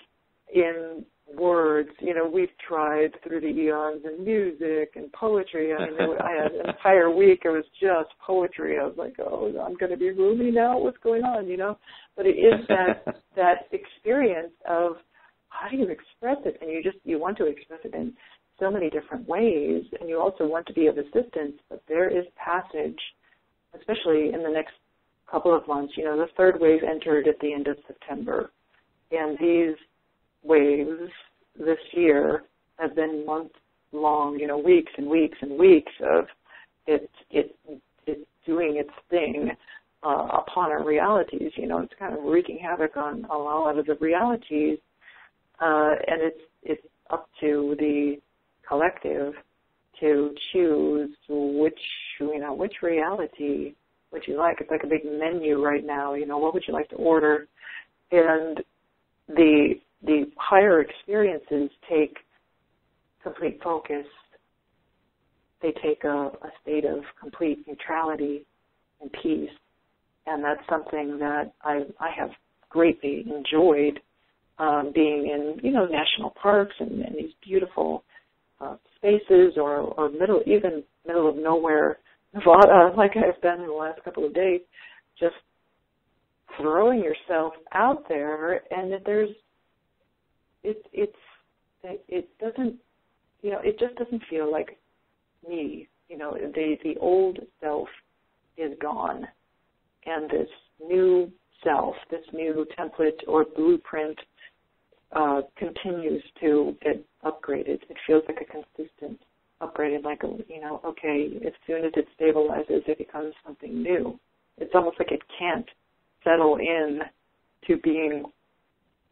in words. You know, we've tried through the eons in music and poetry. I mean, I had an entire week. It was just poetry. I was like, oh, I'm going to be Rumi now. What's going on? You know, but it is that that experience of how do you express it, and you just you want to express it in so many different ways, and you also want to be of assistance, but there is passage, especially in the next couple of months. You know, the third wave entered at the end of September, and these waves this year have been month long, you know, weeks and weeks and weeks of it it it doing its thing uh, upon our realities. You know, it's kind of wreaking havoc on a lot of the realities, uh, and it's it's up to the collective to choose which you know which reality would you like. It's like a big menu right now. You know, what would you like to order? And the the higher experiences take complete focus. They take a, a state of complete neutrality and peace, and that's something that I I have greatly enjoyed um, being in you know national parks and, and these beautiful uh, spaces or, or middle, even middle of nowhere Nevada, like I've been in the last couple of days, just throwing yourself out there, and that there's, it, it's, it doesn't, you know, it just doesn't feel like me. You know, the the old self is gone, and this new self, this new template or blueprint uh, continues to get upgraded. It feels like a consistent upgraded, like you know, okay, as soon as it stabilizes, it becomes something new. It's almost like it can't settle in to being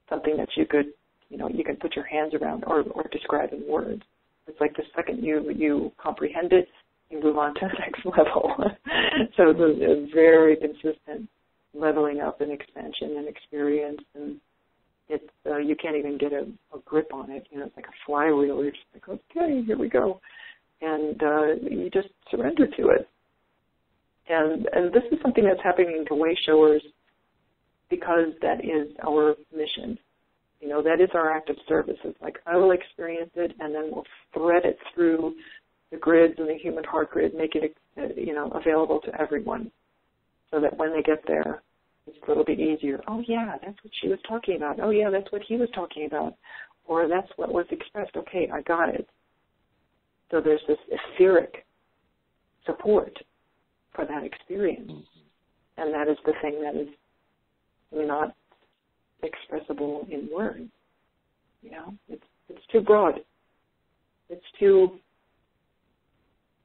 something that you could, you know, you can put your hands around or, or describe in words. It's like the second you you comprehend it, you move on to the next level. so it's a, a very consistent leveling up and expansion and experience and it's uh, you can't even get a, a grip on it. You know, it's like a flywheel. You're just like, okay, here we go, and uh, you just surrender to it. And and this is something that's happening to way showers because that is our mission. You know, that is our act of service. It's like I will experience it, and then we'll thread it through the grids and the human heart grid, make it uh, you know available to everyone, so that when they get there, it's a little bit easier. Oh yeah, that's what she was talking about. Oh yeah, that's what he was talking about, or that's what was expressed. Okay, I got it. So there's this etheric support for that experience, mm-hmm. and that is the thing that is not expressible in words. You know, it's it's too broad. It's too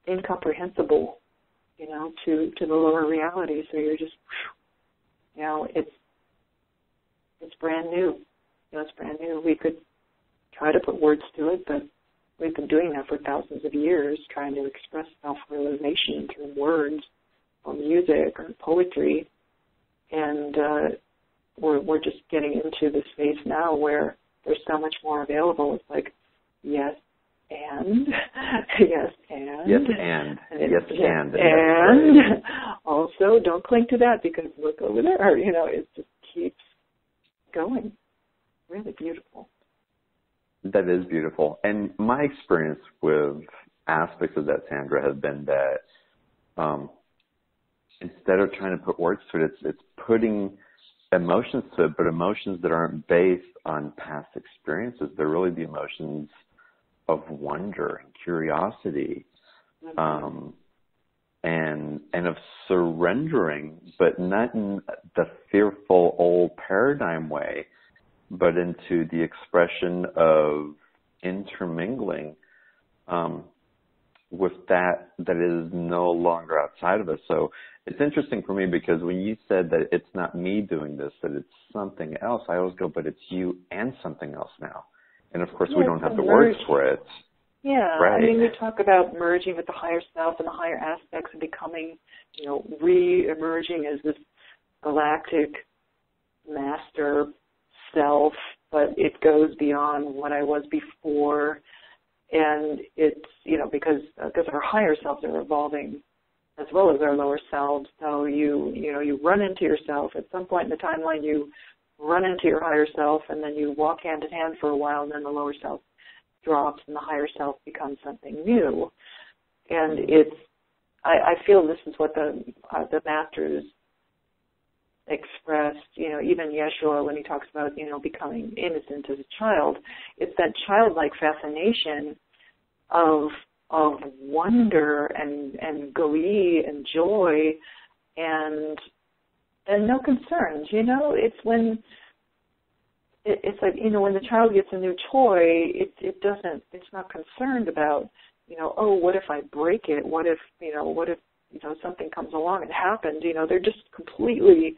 incomprehensible, you know, to to the lower reality. So you're just, you know, it's it's brand new. You know, it's brand new. We could try to put words to it, but we've been doing that for thousands of years, trying to express self-realization through words or music or poetry, and uh, we're we're just getting into the space now where there's so much more available. It's like, yes, and yes, and yes, and, and yes, and, and, and also don't cling to that because look over there. You know, it just keeps going. Really beautiful. That is beautiful. And my experience with aspects of that, Sandra, has been that um, instead of trying to put words to it, it's it's putting emotions to it, but emotions that aren't based on past experiences. They're really the emotions of wonder and curiosity, mm-hmm. um, and and of surrendering, but not in the fearful old paradigm way, but into the expression of intermingling um, with that that is no longer outside of us. So it's interesting for me because when you said that it's not me doing this, that it's something else, I always go, but it's you and something else now. And of course, yeah, we don't have the words for it. Yeah, right. I mean, we talk about merging with the higher self and the higher aspects and becoming, you know, re-emerging as this galactic master self, but it goes beyond what I was before, and it's you know because because our higher selves are evolving as well as our lower selves. So you you know you run into yourself at some point in the timeline. You run into your higher self, and then you walk hand in hand for a while, and then the lower self drops, and the higher self becomes something new. And it's I, I feel this is what the uh, the masters expressed, you know, even Yeshua when he talks about, you know, becoming innocent as a child, it's that childlike fascination of of wonder and and glee and joy and and no concerns you know? It's when it, it's like you know when the child gets a new toy it it doesn't it's not concerned about you know oh what if i break it? What if you know what if you know something comes along and happens? You know they're just completely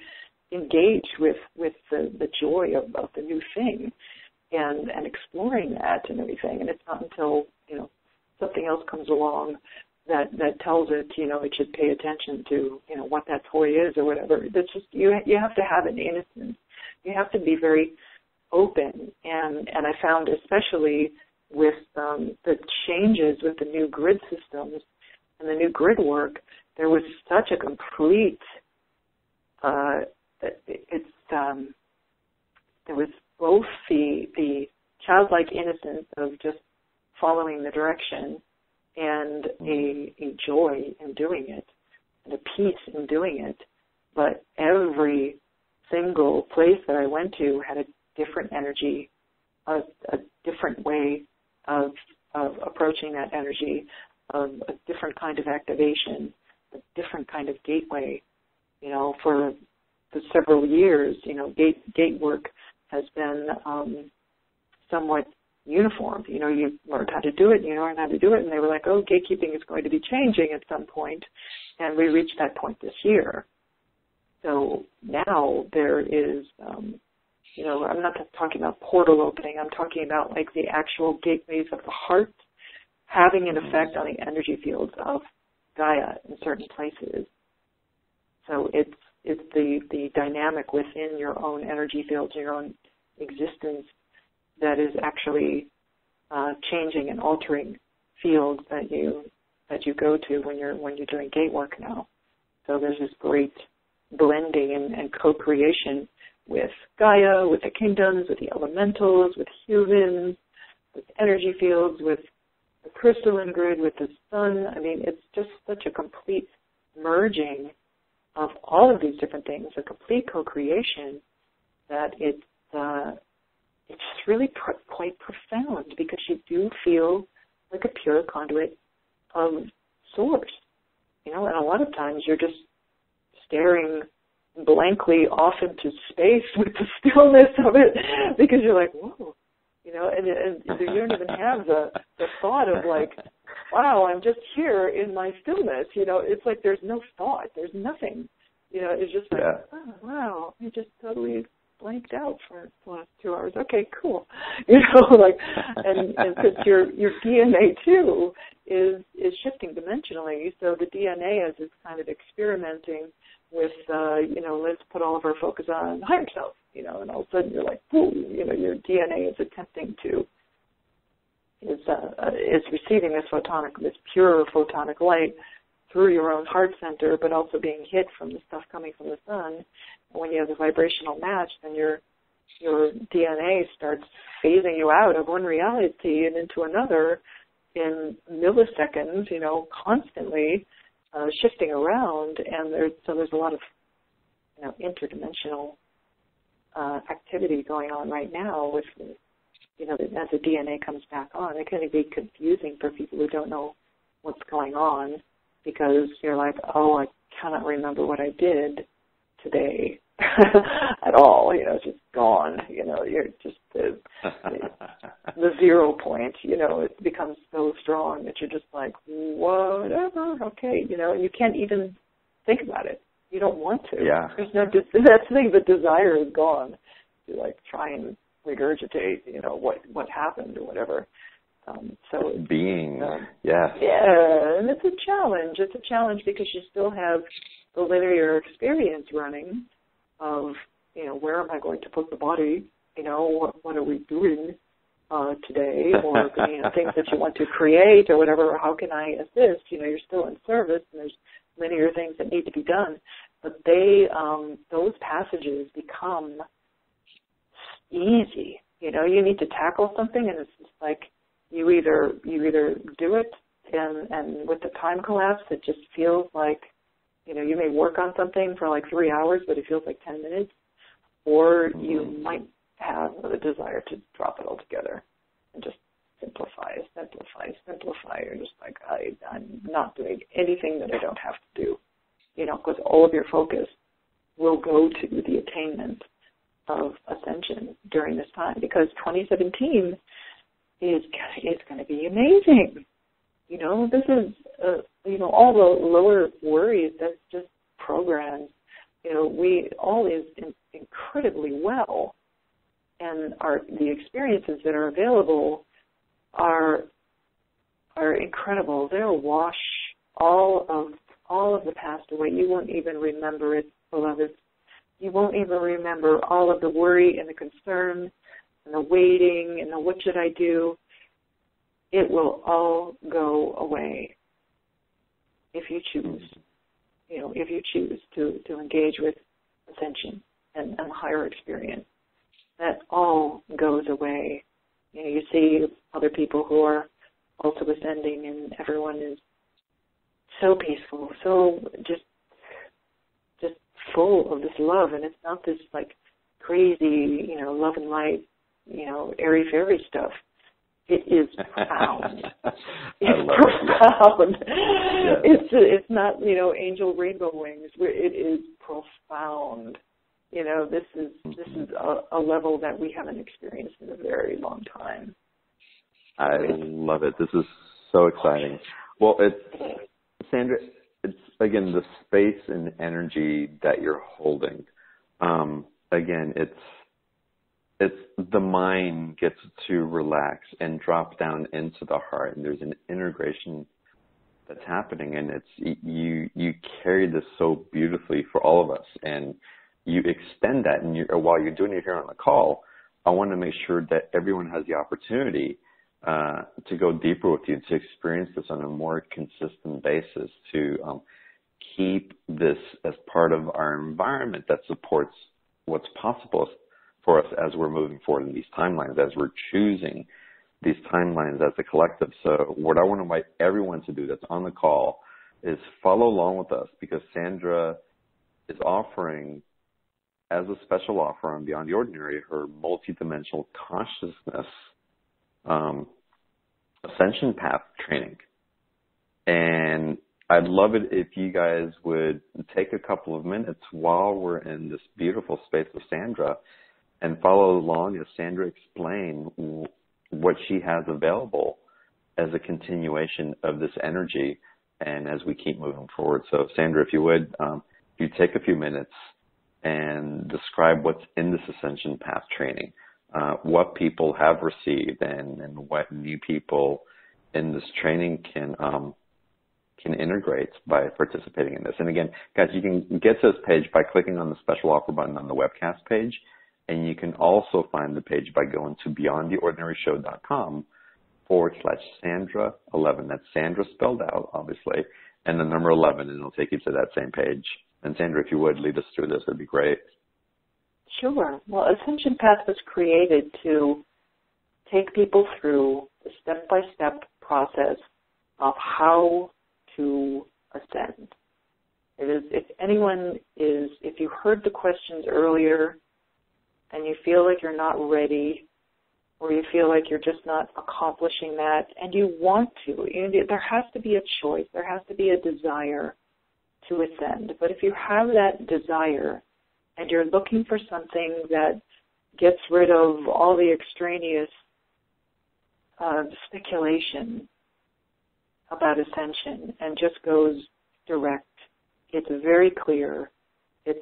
engaged with with the the joy of of the new thing and and exploring that and everything. And it's not until you know something else comes along that that tells it, you know, it should pay attention to, you know, what that toy is or whatever. That's just you you have to have an innocence. You have to be very open and and I found especially with um, the changes with the new grid systems and the new grid work, there was such a complete uh, it's um, there was both the the childlike innocence of just following the direction and a, a joy in doing it and a peace in doing it. But every single place that I went to had a different energy, a, a different way of, of approaching that energy, of a different kind of activation, a different kind of gateway. You know, for for several years, you know, gate gate work has been um, somewhat uniform. You know, you learned how to do it, you learned how to do it, and they were like, oh, gatekeeping is going to be changing at some point. and we reached that point this year. So now there is, um, you know, I'm not just talking about portal opening, I'm talking about like the actual gateways of the heart having an effect on the energy fields of Gaia in certain places. So it's it's the the dynamic within your own energy fields, your own existence, that is actually uh, changing and altering fields that you that you go to when you're when you're doing gate work now. So there's this great blending and, and co-creation with Gaia, with the kingdoms, with the elementals, with humans, with energy fields, with the crystalline grid, with the sun. I mean, it's just such a complete merging of all of these different things, a complete co-creation that it's uh, it's really pr- quite profound because you do feel like a pure conduit of source, you know. And a lot of times you're just staring blankly off into space with the stillness of it because you're like, whoa, you know, and, and you don't even have the the thought of like, wow, I'm just here in my stillness. You know, it's like there's no thought, there's nothing. You know, it's just like, yeah. oh, wow, I just totally blanked out for the last two hours. Okay, cool. You know, like, and and since your your DNA too is is shifting dimensionally, so the DNA is is kind of experimenting with, uh, you know, let's put all of our focus on higher self, you know, and all of a sudden you're like, boom, you know, your DNA is attempting to is uh, is receiving this photonic, this pure photonic light through your own heart center, but also being hit from the stuff coming from the sun. When you have the vibrational match, then your your DNA starts phasing you out of one reality and into another in milliseconds, you know, constantly uh, shifting around. And there's so there's a lot of you know interdimensional uh, activity going on right now with you know as the DNA comes back on. It can be confusing for people who don't know what's going on because you're like, oh, I cannot remember what I did today at all. You know, it's just gone. You know, you're just the, the zero point. You know, it becomes so strong that you're just like, whatever, okay. You know, and you can't even think about it. You don't want to. Yeah. There's no. That's the thing. The desire is gone to like try and regurgitate. You know what what happened or whatever. Um, so being, um, yeah, yeah, and it's a challenge. It's a challenge because you still have the linear experience running of, you know, where am I going to put the body? You know, what what are we doing uh, today, or you know, things that you want to create or whatever. How can I assist? You know, you're still in service, and there's linear things that need to be done, but they um, those passages become easy. You know, you need to tackle something, and it's just like you either you either do it and and with the time collapse it just feels like you know you may work on something for like three hours but it feels like ten minutes or you mm-hmm. might have a desire to drop it all together and just simplify simplify simplify you're just like i i'm not doing anything that i don't have to do you know because all of your focus will go to the attainment of ascension during this time because 2017 is is going to be amazing. You know, this is uh, you know all the lower worries. That's just programs. You know, we all is in, incredibly well, and our the experiences that are available are are incredible. They'll wash all of all of the past away. You won't even remember it, beloved. You won't even remember all of the worry and the concern and the waiting and the what should I do, it will all go away if you choose. Mm-hmm. You know, if you choose to, to engage with ascension and, and higher experience. That all goes away. You know, you see other people who are also ascending and everyone is so peaceful, so just just full of this love and it's not this like crazy, you know, love and light you know, airy fairy stuff. It is profound. it's profound. It. It's it's not you know angel rainbow wings. It is profound. You know, this is this is a, a level that we haven't experienced in a very long time. I love it. This is so exciting. Well, it's Sandra. It's again the space and energy that you're holding. Um, again, it's it's the mind gets to relax and drop down into the heart and there's an integration that's happening, and it's you you carry this so beautifully for all of us, and you extend that, and you while you're doing it here on the call, I want to make sure that everyone has the opportunity uh, to go deeper with you, to experience this on a more consistent basis, to um, keep this as part of our environment that supports what's possible for us as we're moving forward in these timelines, as we're choosing these timelines as a collective. So what I want to invite everyone to do that's on the call is follow along with us because Sandra is offering as a special offer on Beyond the Ordinary her multidimensional consciousness um, ascension path training. And I'd love it if you guys would take a couple of minutes while we're in this beautiful space with Sandra and follow along as Sandra explain what she has available as a continuation of this energy and as we keep moving forward. So Sandra, if you would, um, you take a few minutes and describe what's in this ascension path training uh, what people have received and, and what new people in this training can um, can integrate by participating in this. And again, guys, you can get to this page by clicking on the special offer button on the webcast page, and you can also find the page by going to beyondtheordinaryshow.com forward slash Sandra 11. That's Sandra spelled out, obviously, and the number 11, and it'll take you to that same page. And Sandra, if you would lead us through this, it'd be great. Sure. Well, Ascension Path was created to take people through the step by step process of how to ascend. It is, if anyone is, if you heard the questions earlier and you feel like you're not ready or you feel like you're just not accomplishing that and you want to, you there has to be a choice, there has to be a desire to ascend. But if you have that desire, and you're looking for something that gets rid of all the extraneous uh, speculation about ascension and just goes direct. It's very clear. It's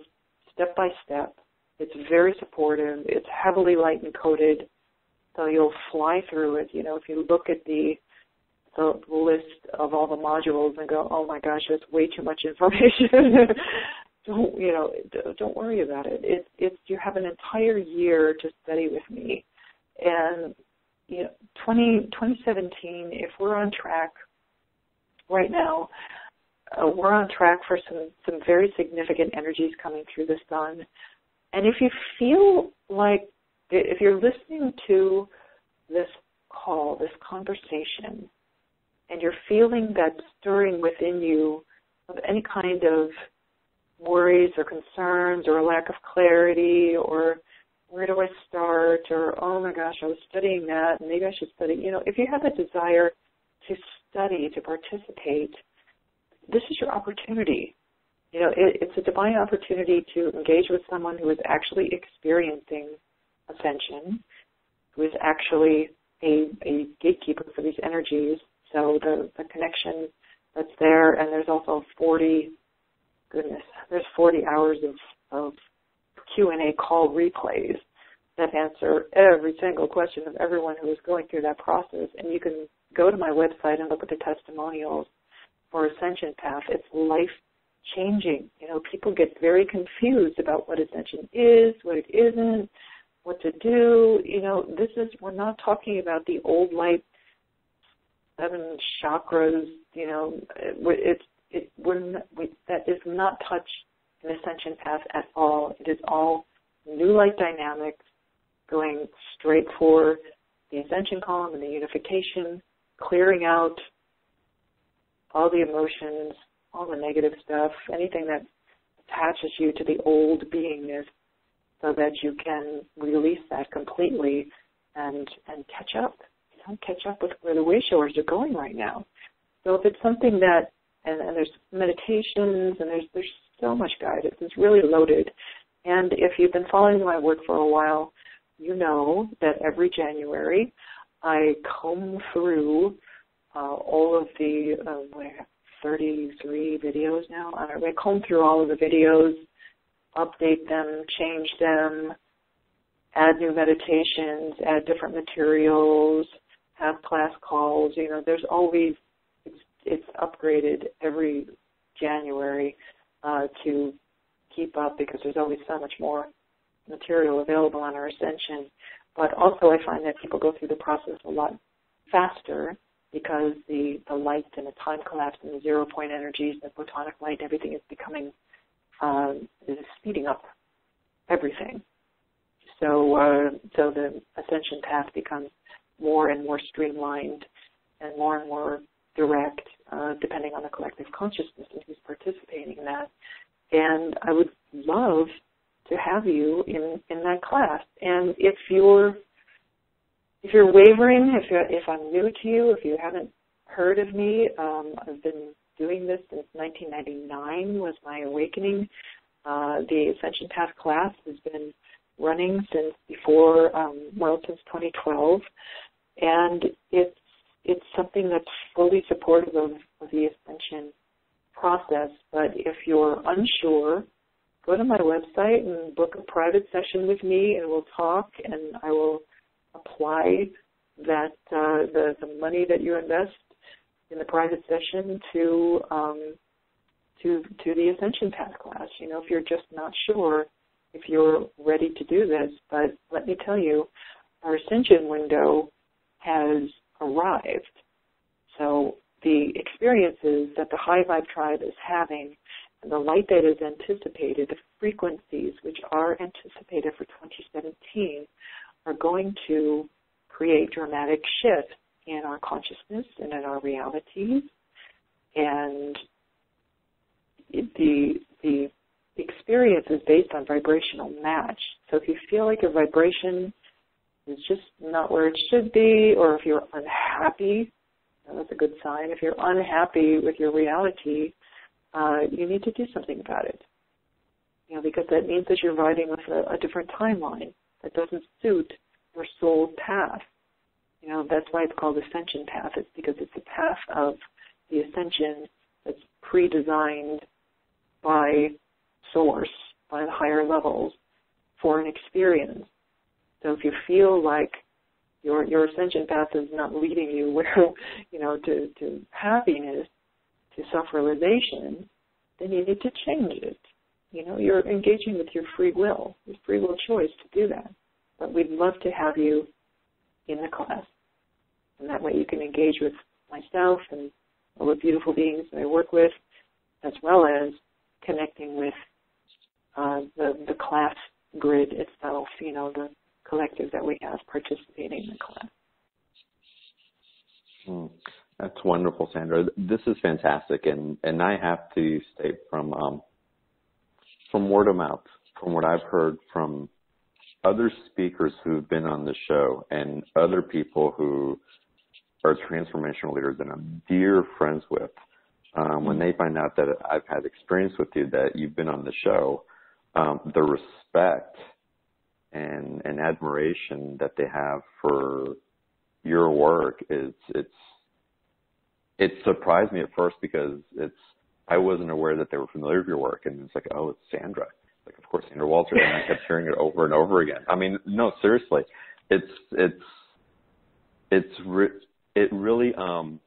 step by step. It's very supportive. It's heavily light encoded, so you'll fly through it. You know, if you look at the the list of all the modules and go, oh my gosh, that's way too much information. don't you know don't worry about it it it's you have an entire year to study with me and you know 20 2017 if we're on track right now uh, we're on track for some some very significant energies coming through the sun and if you feel like if you're listening to this call this conversation and you're feeling that stirring within you of any kind of worries or concerns or a lack of clarity or where do I start or oh my gosh, I was studying that maybe I should study. You know, if you have a desire to study, to participate, this is your opportunity. You know, it, it's a divine opportunity to engage with someone who is actually experiencing ascension, who is actually a, a gatekeeper for these energies. So the, the connection that's there, and there's also 40 goodness, there's 40 hours of, of Q&A call replays that answer every single question of everyone who is going through that process. And you can go to my website and look at the testimonials for Ascension Path. It's life changing. You know, people get very confused about what Ascension is, what it isn't, what to do. You know, this is, we're not talking about the old light seven chakras, you know, it's it, we're not, we, that is not touch an ascension path at all. It is all new light dynamics going straight for the ascension column and the unification, clearing out all the emotions, all the negative stuff, anything that attaches you to the old beingness so that you can release that completely and and catch up. You know, catch up with where the wayshowers are going right now. So if it's something that and, and there's meditations and there's there's so much guidance. It's really loaded. And if you've been following my work for a while, you know that every January I comb through uh, all of the uh, 33 videos now. I comb through all of the videos, update them, change them, add new meditations, add different materials, have class calls. You know, there's always it's upgraded every January uh, to keep up because there's always so much more material available on our ascension. But also, I find that people go through the process a lot faster because the the light and the time collapse and the zero point energies, the photonic light, everything is becoming um, is speeding up everything. So uh, so the ascension path becomes more and more streamlined and more and more direct, uh, depending on the collective consciousness and who's participating in that. And I would love to have you in in that class. And if you're if you're wavering, if you're, if I'm new to you, if you haven't heard of me, um, I've been doing this since 1999 was my awakening. Uh, the Ascension Path class has been running since before, um, well, since 2012, and it's it's something that's fully supportive of, of the Ascension process. But if you're unsure, go to my website and book a private session with me, and we'll talk, and I will apply that uh, the the money that you invest in the private session to um, to to the Ascension Path class. You know, if you're just not sure if you're ready to do this, but let me tell you, our Ascension window has arrived. So the experiences that the High Vibe tribe is having and the light that is anticipated, the frequencies which are anticipated for 2017 are going to create dramatic shifts in our consciousness and in our realities. And the the experience is based on vibrational match. So if you feel like your vibration is just not where it should be, or if you're unhappy, that's a good sign. If you're unhappy with your reality, uh, you need to do something about it. You know, because that means that you're riding with a, a different timeline that doesn't suit your soul path. You know, that's why it's called ascension path. It's because it's a path of the ascension that's pre-designed by source, by the higher levels for an experience. So if you feel like your your ascension path is not leading you where you know to to happiness, to self-realization, then you need to change it. You know, you're engaging with your free will, your free will choice to do that. But we'd love to have you in the class. And that way you can engage with myself and all the beautiful beings that I work with, as well as connecting with uh, the, the class grid itself, you know, the collective that we have participating in the class. Hmm. That's wonderful, Sandra. This is fantastic, and and I have to state from um, from word of mouth, from what I've heard from other speakers who've been on the show and other people who are transformational leaders that I'm dear friends with, um, when they find out that I've had experience with you, that you've been on the show, um, the respect and, and admiration that they have for your work is it's it surprised me at first because it's I wasn't aware that they were familiar with your work and it's like oh it's Sandra like of course Sandra Walter and I kept hearing it over and over again. I mean, no, seriously, it's it's it's re- it really um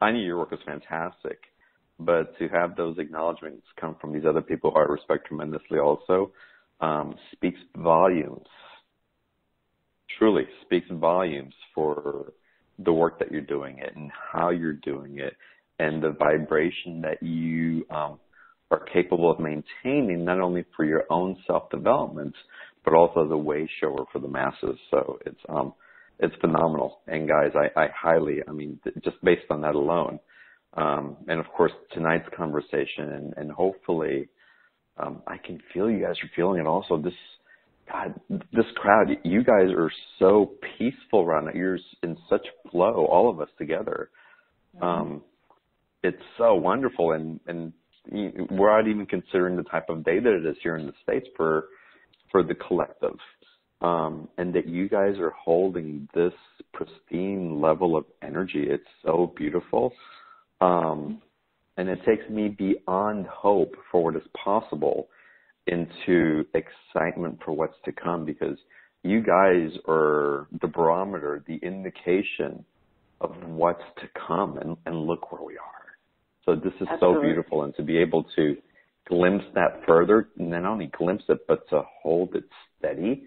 I knew your work was fantastic, but to have those acknowledgments come from these other people who I respect tremendously also um, speaks volumes. Truly speaks volumes for the work that you're doing it and how you're doing it and the vibration that you um, are capable of maintaining not only for your own self development, but also as a way shower for the masses. So it's um it's phenomenal. And guys, I, I highly, I mean, just based on that alone, um, and of course tonight's conversation, and, and hopefully, um, I can feel you guys are feeling it also. This, God, this crowd, you guys are so peaceful right now. You're in such flow, all of us together. Mm-hmm. Um, it's so wonderful, and and we're not even considering the type of day that it is here in the states for for the collective um, and that you guys are holding this pristine level of energy. It's so beautiful. Um, and it takes me beyond hope for what is possible into excitement for what's to come because you guys are the barometer the indication of what's to come. And, and look where we are. So this is Absolutely. so beautiful and to be able to glimpse that further, and not only glimpse it, but to hold it steady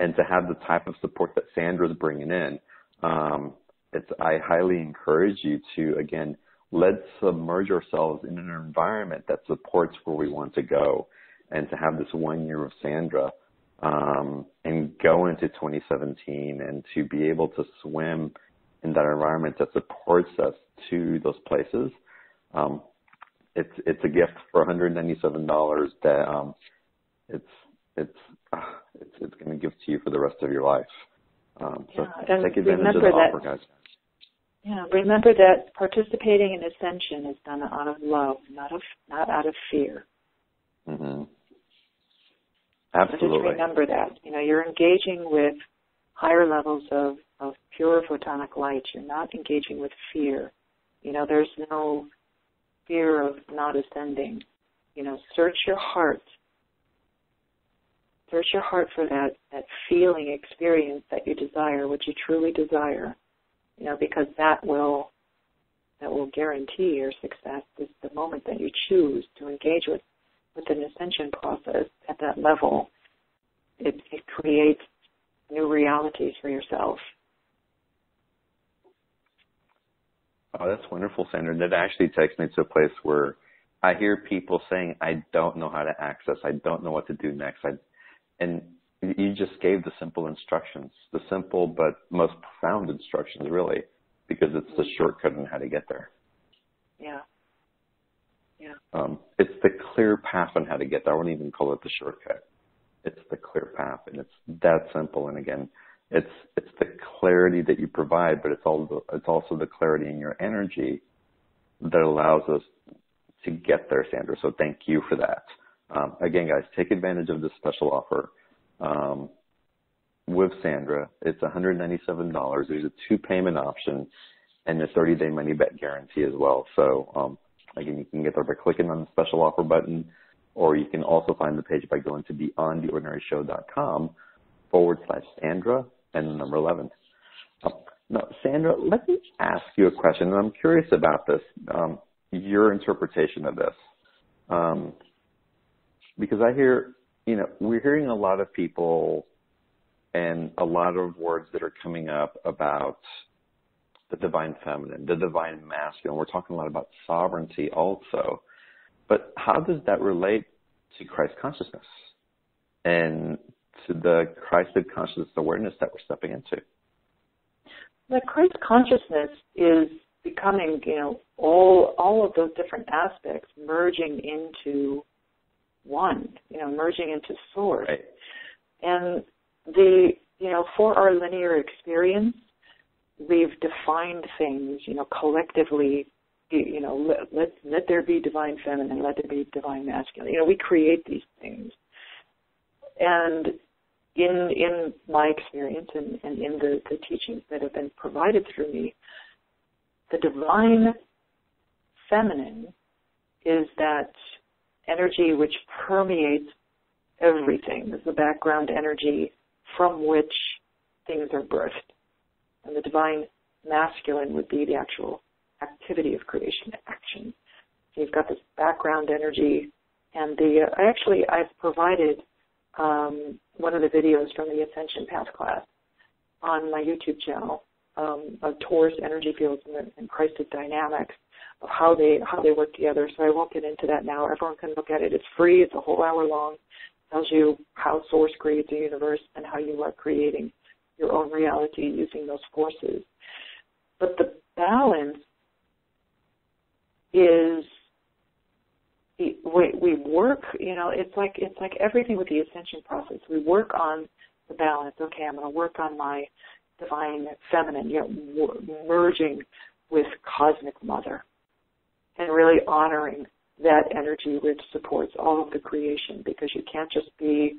and to have the type of support that Sandra's bringing in. Um, it's, I highly encourage you to, again, let's submerge ourselves in an environment that supports where we want to go and to have this one year of Sandra um, and go into 2017 and to be able to swim in that environment that supports us to those places. Um, it's it's a gift for $197 that um, it's it's uh, it's it's going to give to you for the rest of your life. Um, so Yeah, take advantage of the remember that- offer, guys. Yeah, remember that participating in ascension is done out of love, not of not out of fear. hmm So just remember that. You know, you're engaging with higher levels of, of pure photonic light. You're not engaging with fear. You know, there's no fear of not ascending. You know, search your heart. Search your heart for that, that feeling experience that you desire, what you truly desire. You know, because that will that will guarantee your success is the moment that you choose to engage with with an ascension process at that level, it, it creates new realities for yourself. Oh, that's wonderful, Sandra. That actually takes me to a place where I hear people saying, "I don't know how to access. I don't know what to do next." I, and you just gave the simple instructions, the simple but most profound instructions, really, because it's the shortcut on how to get there. Yeah. Yeah. Um, it's the clear path on how to get there. I wouldn't even call it the shortcut. It's the clear path, and it's that simple. And again, it's it's the clarity that you provide, but it's also it's also the clarity in your energy that allows us to get there, Sandra. So thank you for that. Um, again, guys, take advantage of this special offer. Um, with Sandra, it's $197. There's a two payment option and a 30 day money back guarantee as well. So, um, again, you can get there by clicking on the special offer button, or you can also find the page by going to beyondtheordinaryshow.com forward slash Sandra and number 11. Um, now, Sandra, let me ask you a question, and I'm curious about this, um, your interpretation of this. Um, because I hear, you know, we're hearing a lot of people and a lot of words that are coming up about the divine feminine, the divine masculine. We're talking a lot about sovereignty also. But how does that relate to Christ consciousness and to the Christed consciousness awareness that we're stepping into? The Christ consciousness is becoming, you know, all all of those different aspects merging into one, you know, merging into source. Right. And the, you know, for our linear experience, we've defined things, you know, collectively, you know, let, let, let there be divine feminine, let there be divine masculine. You know, we create these things. And in, in my experience and, and in the, the teachings that have been provided through me, the divine feminine is that energy which permeates everything. Is the background energy from which things are birthed. And the divine masculine would be the actual activity of creation, action. So you've got this background energy, and the uh, actually I've provided um, one of the videos from the Ascension Path class on my YouTube channel um, of torus energy fields and, and Christed dynamics of how they how they work together. So I won't get into that now. Everyone can look at it. It's free. It's a whole hour long. It Tells you how Source creates the universe and how you are creating your own reality using those forces. But the balance is we, we work, you know, it's like it's like everything with the ascension process. We work on the balance. Okay, I'm going to work on my divine feminine, you know, merging with cosmic mother, and really honoring that energy which supports all of the creation. Because you can't just be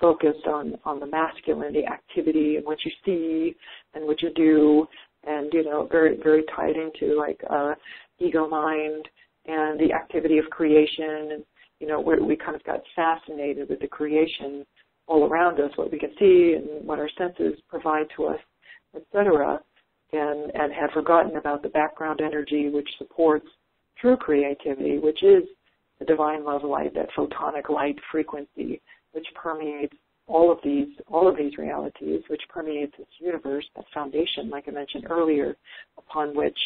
focused on on the masculine, the activity, and what you see and what you do, and you know, very very tied into like uh, ego mind and the activity of creation. And you know we kind of got fascinated with the creation all around us what we can see and what our senses provide to us etc and, and had forgotten about the background energy which supports true creativity, which is the divine love light, that photonic light frequency, which permeates all of these all of these realities, which permeates this universe, that foundation, like I mentioned earlier, upon which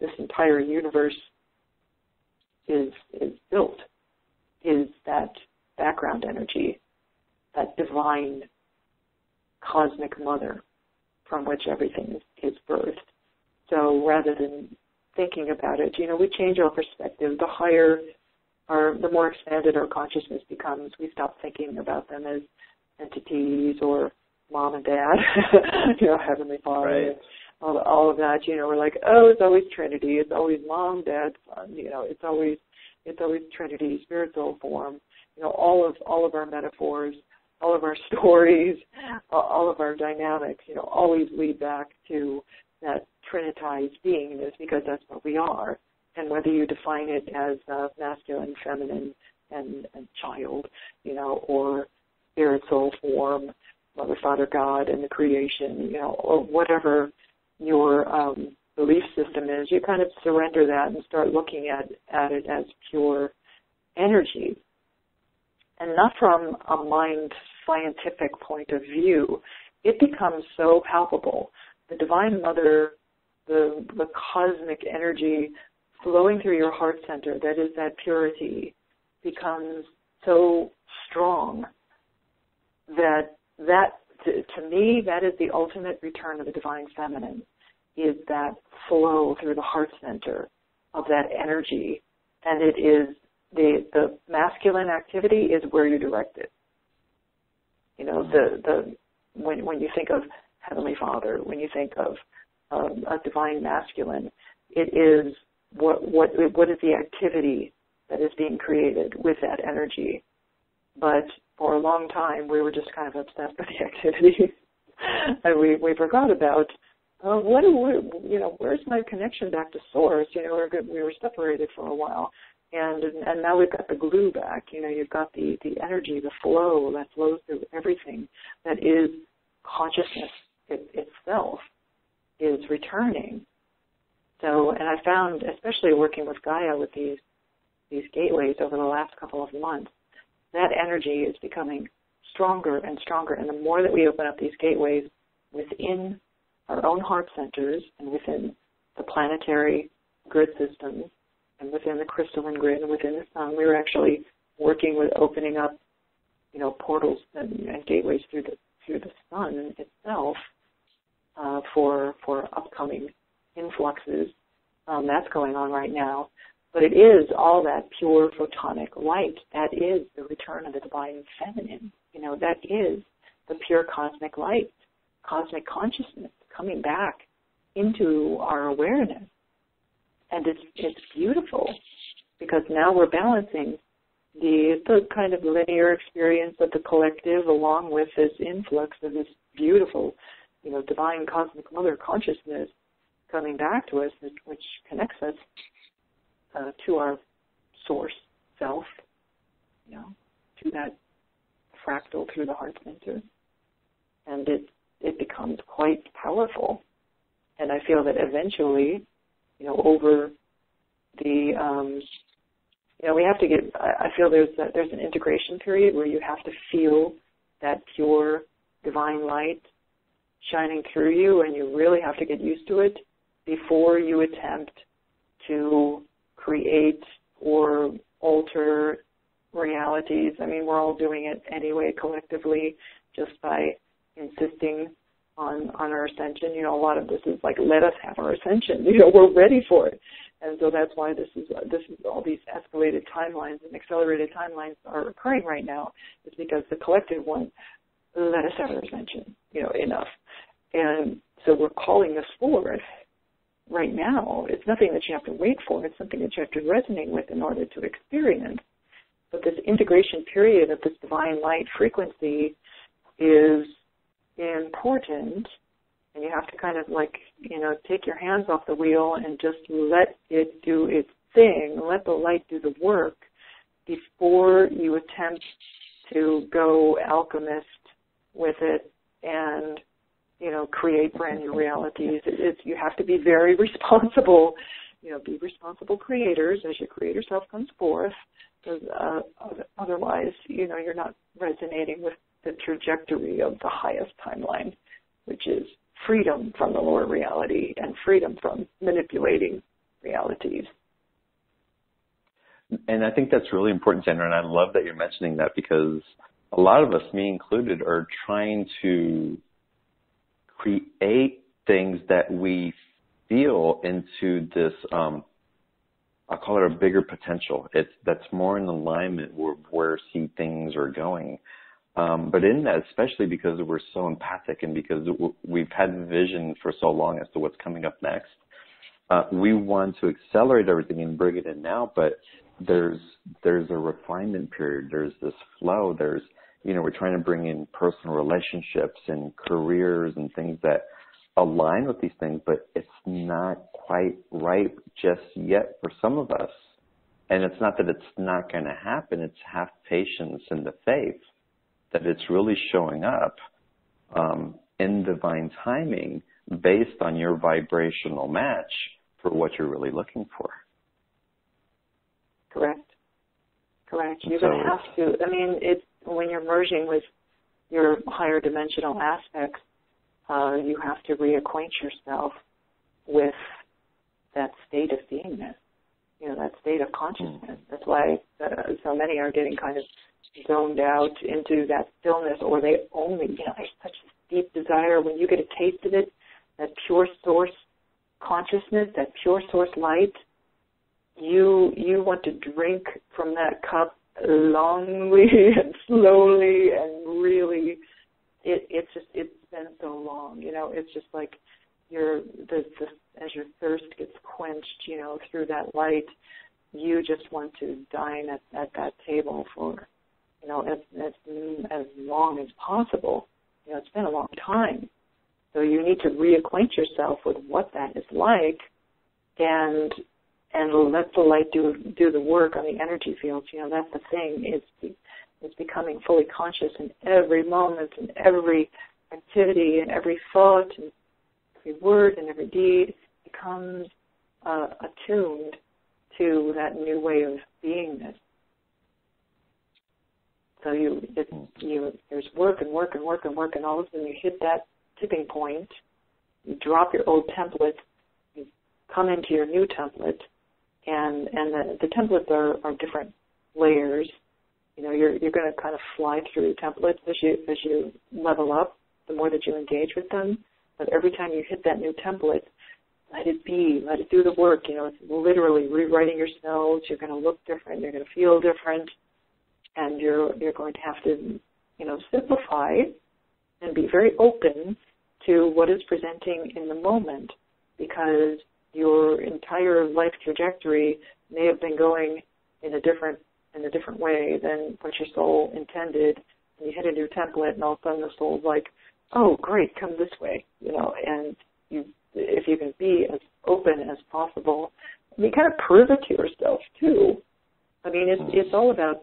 this entire universe is is built, is that background energy, that divine cosmic mother from which everything is, is birthed. So rather than thinking about it, you know, we change our perspective. The higher our, the more expanded our consciousness becomes, we stop thinking about them as entities or mom and dad, you know, heavenly father, right. All, all of that. You know, we're like, oh, it's always Trinity. It's always mom, dad, son. You know, it's always it's always Trinity, spiritual form. You know, all of all of our metaphors, all of our stories, all of our dynamics. You know, always lead back to that trinitized beingness because that's what we are. And whether you define it as uh, masculine, feminine, and, and child, you know, or spirit, soul, form, Mother, Father, God, and the creation, you know, or whatever your um, belief system is, you kind of surrender that and start looking at, at it as pure energy. And not from a mind scientific point of view. It becomes so palpable. The Divine Mother, the, the cosmic energy flowing through your heart center, that is that purity, becomes so strong that that to, to me that is the ultimate return of the divine feminine is that flow through the heart center of that energy. And it is the the masculine activity is where you direct it. You know the the when when you think of heavenly father when you think of um, a divine masculine it is what what what is the activity that is being created with that energy. But for a long time we were just kind of obsessed with the activity, and we we forgot about uh, what we, you know where's my connection back to source? You know, we were separated for a while, and and now we've got the glue back. You know, you've got the the energy, the flow that flows through everything that is consciousness it, itself is returning. So, and I found, especially working with Gaia with these these gateways over the last couple of months, that energy is becoming stronger and stronger. And the more that we open up these gateways within our own heart centers and within the planetary grid systems and within the crystalline grid and within the sun, we were actually working with opening up, you know, portals and, and gateways through the through the sun itself uh, for for upcoming influxes. Um, that's going on right now. But it is all that pure photonic light. That is the return of the divine feminine. You know, that is the pure cosmic light, cosmic consciousness coming back into our awareness. And it's it's beautiful because now we're balancing the the kind of linear experience of the collective along with this influx of this beautiful, you know, divine cosmic mother consciousness coming back to us, which connects us uh, to our source self, you know, to that fractal through the heart center, and it it becomes quite powerful. And I feel that eventually, you know, over the um, you know, we have to get. I feel there's a, there's an integration period where you have to feel that pure divine light shining through you, and you really have to get used to it before you attempt to create or alter realities. I mean, we're all doing it anyway collectively just by insisting on on our ascension. You know, a lot of this is like let us have our ascension. You know, we're ready for it, and so that's why this is this is all these escalated timelines and accelerated timelines are occurring right now. Is because the collective one let us have our ascension. You know, enough, and so we're calling this forward right now. It's nothing that you have to wait for. It's something that you have to resonate with in order to experience. But this integration period of this divine light frequency is important and you have to kind of like, you know, take your hands off the wheel and just let it do its thing, let the light do the work before you attempt to go alchemist with it and you know, create brand new realities. It, it's you have to be very responsible. You know, be responsible creators as your creator self comes forth. Because uh, otherwise, you know, you're not resonating with the trajectory of the highest timeline, which is freedom from the lower reality and freedom from manipulating realities. And I think that's really important, Sandra, and I love that you're mentioning that because a lot of us, me included, are trying to create things that we feel into this um I call it a bigger potential. It's that's more in alignment with where see things are going. Um, but in that, especially because we're so empathic and because we've had vision for so long as to what's coming up next, uh, we want to accelerate everything and bring it in now. But there's there's a refinement period. There's this flow. There's you know we're trying to bring in personal relationships and careers and things that align with these things, but it's not quite right just yet for some of us. And it's not that it's not going to happen. It's have patience and the faith that it's really showing up um, in divine timing based on your vibrational match for what you're really looking for. Correct. Correct. You're so, going to have to. I mean, it's when you're merging with your higher dimensional aspects, uh, you have to reacquaint yourself with that state of beingness. You know, that state of consciousness. Mm. That's why uh, so many are getting kind of zoned out into that stillness, or they only, you know, there's such a deep desire when you get a taste of it, that pure source consciousness, that pure source light you you want to drink from that cup longly and slowly and really it it's just it's been so long you know it's just like your the, the as your thirst gets quenched you know through that light you just want to dine at, at that table for you know as, as as long as possible you know it's been a long time so you need to reacquaint yourself with what that is like and and let the light do do the work on the energy fields. You know, that's the thing. It's it's becoming fully conscious in every moment and every activity and every thought and every word and every deed becomes uh, attuned to that new way of beingness. So you it, you there's work and work and work and work and all of a sudden you hit that tipping point. You drop your old template. You come into your new template and and the, the templates are, are different layers. You know, you're you're going to kind of fly through templates as you as you level up. The more that you engage with them, but every time you hit that new template, let it be, let it do the work. You know, it's literally rewriting your cells. You're going to look different. You're going to feel different, and you're you're going to have to, you know, simplify and be very open to what is presenting in the moment because your entire life trajectory may have been going in a different in a different way than what your soul intended and you hit a new template and all of a sudden the soul's like oh great come this way you know and you if you can be as open as possible you kind of prove it to yourself too i mean it's hmm. it's all about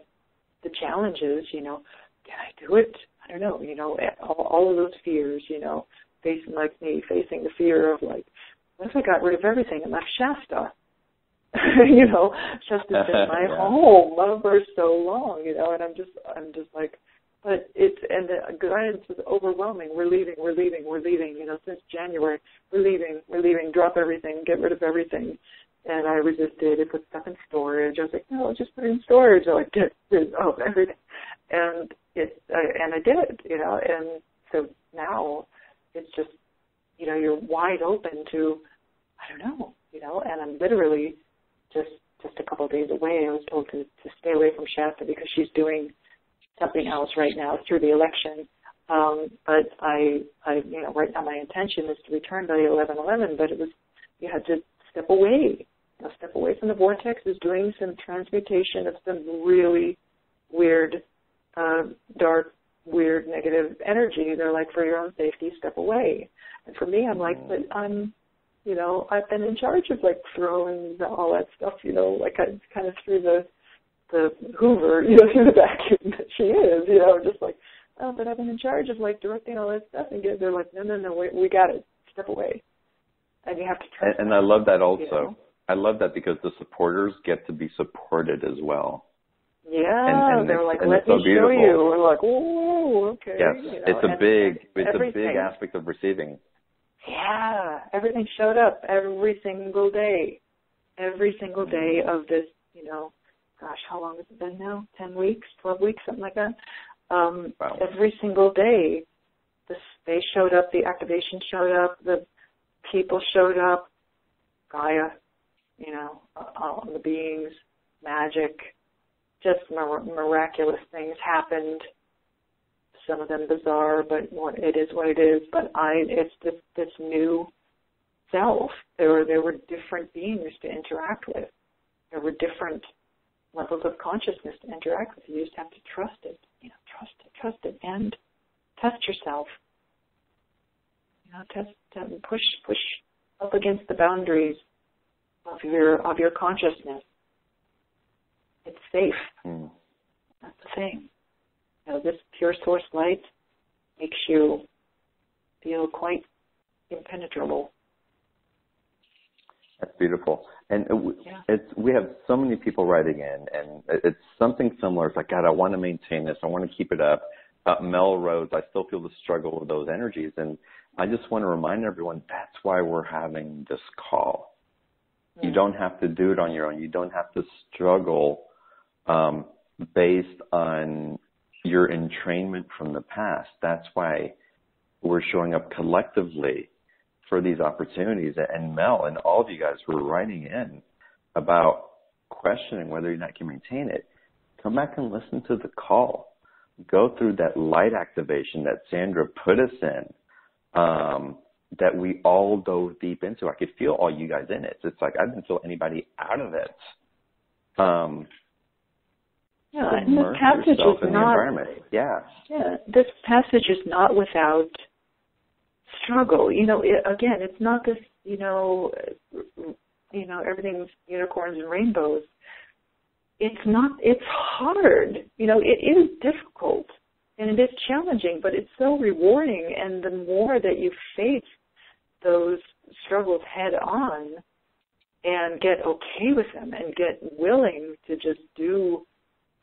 the challenges you know can i do it i don't know you know all, all of those fears you know facing like me facing the fear of like what if I got rid of everything and left Shasta? you know, Shasta's been my yeah. home love for so long, you know, and I'm just, I'm just like, but it's, and the guidance was overwhelming. We're leaving, we're leaving, we're leaving, you know, since January, we're leaving, we're leaving, drop everything, get rid of everything. And I resisted. It put stuff in storage. I was like, no, just put it in storage. I like, get rid of everything. And it, uh, and I did, you know, and so now it's just, you know, you're wide open to I don't know, you know, and I'm literally just just a couple of days away. I was told to to stay away from Shasta because she's doing something else right now through the election. Um, but I, I, you know, right now my intention is to return by 11:11. But it was you had to step away, you know, step away from the vortex. Is doing some transmutation of some really weird, uh, dark, weird, negative energy. They're like, for your own safety, step away. And for me, I'm like, but I'm you know, I've been in charge of like throwing all that stuff, you know, like I kind of threw the the Hoover, you know, through the vacuum that she is, you know, just like oh, but I've been in charge of like directing all this stuff, and they're like, no, no, no, we, we got it. Step away, and you have to trust. And, and I love that also. You know? I love that because the supporters get to be supported as well. Yeah, and, and they're like, let so me beautiful. show you. We're like, oh, okay. Yes, you know, it's a big, it's a big aspect of receiving. Yeah, everything showed up every single day. Every single day of this, you know, gosh, how long has it been now? 10 weeks, 12 weeks, something like that. Um, Wow. Every single day, the space showed up, the activation showed up, the people showed up, Gaia, you know, all the beings, magic, just mir- miraculous things happened some of them bizarre, but what it is what it is. But I, it's this this new self. There were there were different beings to interact with. There were different levels of consciousness to interact with. You just have to trust it. You know, trust it, trust it, and test yourself. You know, test, um, push, push up against the boundaries of your of your consciousness. It's safe. Mm. That's the thing. You know, this pure source light makes you feel quite impenetrable. That's beautiful. And it Yeah. it's we have so many people writing in, and it's something similar. It's like God, I want to maintain this. I want to keep it up. Uh, Mel Rhodes, I still feel the struggle with those energies, and I just want to remind everyone that's why we're having this call. You Mm. don't have to do it on your own. You don't have to struggle um, based on your entrainment from the past. That's why we're showing up collectively for these opportunities. And Mel and all of you guys who are writing in about questioning whether or not you can maintain it, come back and listen to the call. Go through that light activation that Sandra put us in, um, that we all dove deep into. I could feel all you guys in it. It's like I didn't feel anybody out of it. Um, Yeah, and this passage is not. Yeah. Yeah, this passage is not without struggle. You know, it, again, it's not this. You know, you know, everything's unicorns and rainbows. It's not. It's hard. You know, it is difficult and it is challenging, but it's so rewarding. And the more that you face those struggles head on and get okay with them and get willing to just do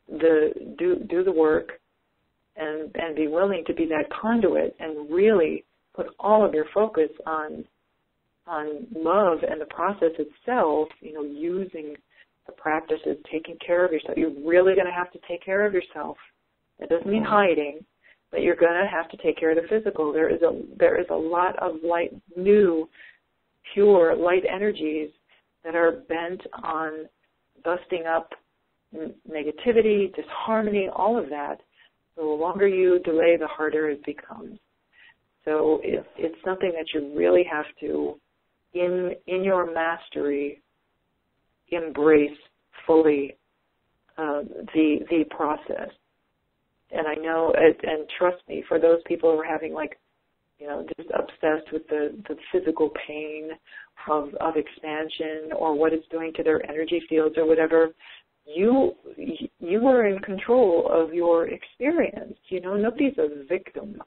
the do do the work and and be willing to be that conduit and really put all of your focus on on love and the process itself, you know, using the practices, taking care of yourself. You're really going to have to take care of yourself. That doesn't mean mm-hmm. hiding, but you're going to have to take care of the physical. There is a there is a lot of light, new, pure light energies that are bent on busting up negativity, disharmony, all of that. So the longer you delay, the harder it becomes. So it, it's something that you really have to, in in your mastery, embrace fully uh, the the process. And I know, and, trust me, for those people who are having like, you know, just obsessed with the the physical pain of of expansion or what it's doing to their energy fields or whatever, you you are in control of your experience. You know, nobody's a victim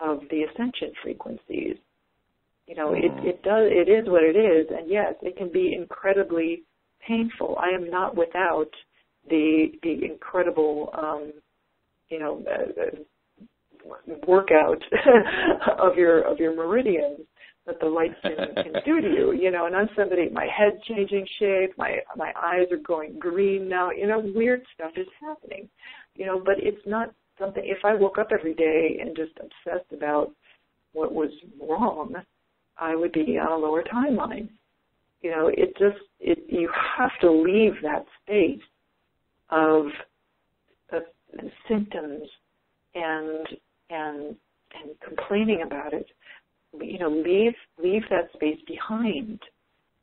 of the ascension frequencies. You know, it it does it is what it is, and yes, it can be incredibly painful. I am not without the the incredible, um, you know, uh, uh, workout of your of your meridians that the light can, can do to you. You know, and I'm somebody, my head's changing shape, my my eyes are going green now. You know, weird stuff is happening. You know, but it's not something. If I woke up every day and just obsessed about what was wrong, I would be on a lower timeline. You know, it just it you have to leave that space of, of symptoms and and and complaining about it you know leave leave that space behind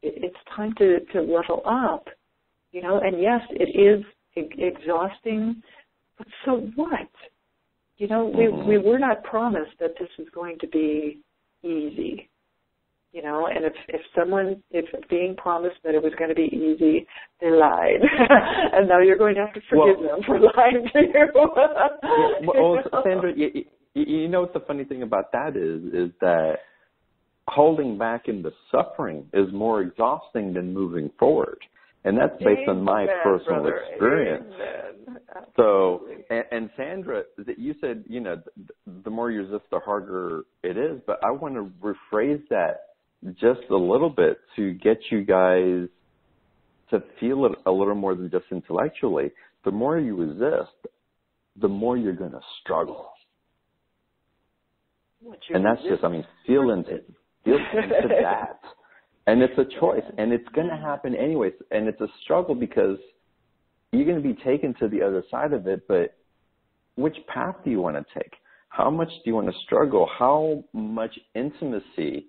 it, it's time to to level up you know and yes it is exhausting but so what? You know we Mhm. we were not promised that this is going to be easy you know and if if someone if being promised that it was going to be easy they lied. And now you're going to have to forgive well, them for lying to you. Well, sandra you, you know what the funny thing about that is is that holding back in the suffering is more exhausting than moving forward and that's based on my personal brother. experience so and, and sandra you said you know the more you resist the harder it is but i want to rephrase that just a little bit to get you guys to feel it a little more than just intellectually. The more you resist, the more you're going to struggle. And that's just, I mean, feel into, feel into that. And it's a choice, and it's going to happen anyways. And it's a struggle because you're going to be taken to the other side of it, but which path do you want to take? How much do you want to struggle? How much intimacy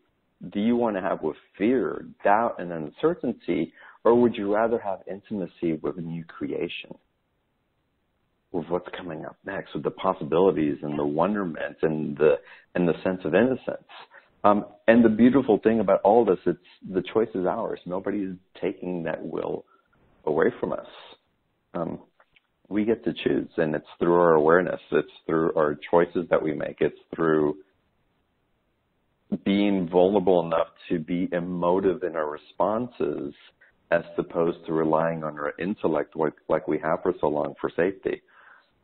do you want to have with fear, doubt, and uncertainty, or would you rather have intimacy with a new creation? With what's coming up next, with the possibilities and the wonderment and the and the sense of innocence. Um, and the beautiful thing about all this, it's the choice is ours. Nobody is taking that will away from us. Um, we get to choose, and it's through our awareness. It's through our choices that we make. It's through being vulnerable enough to be emotive in our responses as opposed to relying on our intellect like, like we have for so long for safety.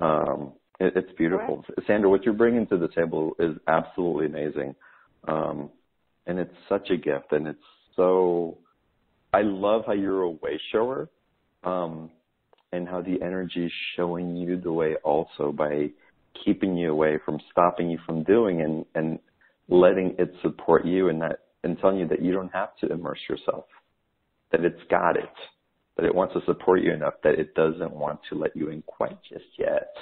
Um, it, it's beautiful. Right. Sandra, what you're bringing to the table is absolutely amazing. Um, and it's such a gift and it's so, I love how you're a way shower, um, and how the energy is showing you the way also by keeping you away from stopping you from doing and, and letting it support you and that and telling you that you don't have to immerse yourself, that it's got it, that it wants to support you enough that it doesn't want to let you in quite just yet.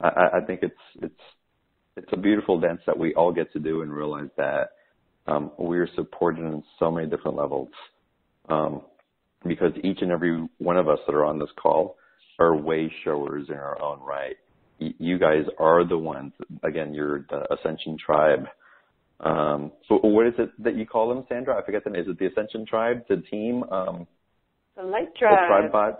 I, I think it's it's it's a beautiful dance that we all get to do and realize that um, we are supported in so many different levels. Um, because each and every one of us that are on this call are way showers in our own right. you guys are the ones, again, you're the Ascension Tribe um, so what is it that you call them, Sandra? I forget the name. Is it the Ascension Tribe, the team? Um, the Light Tribe. The Tribe Vibe.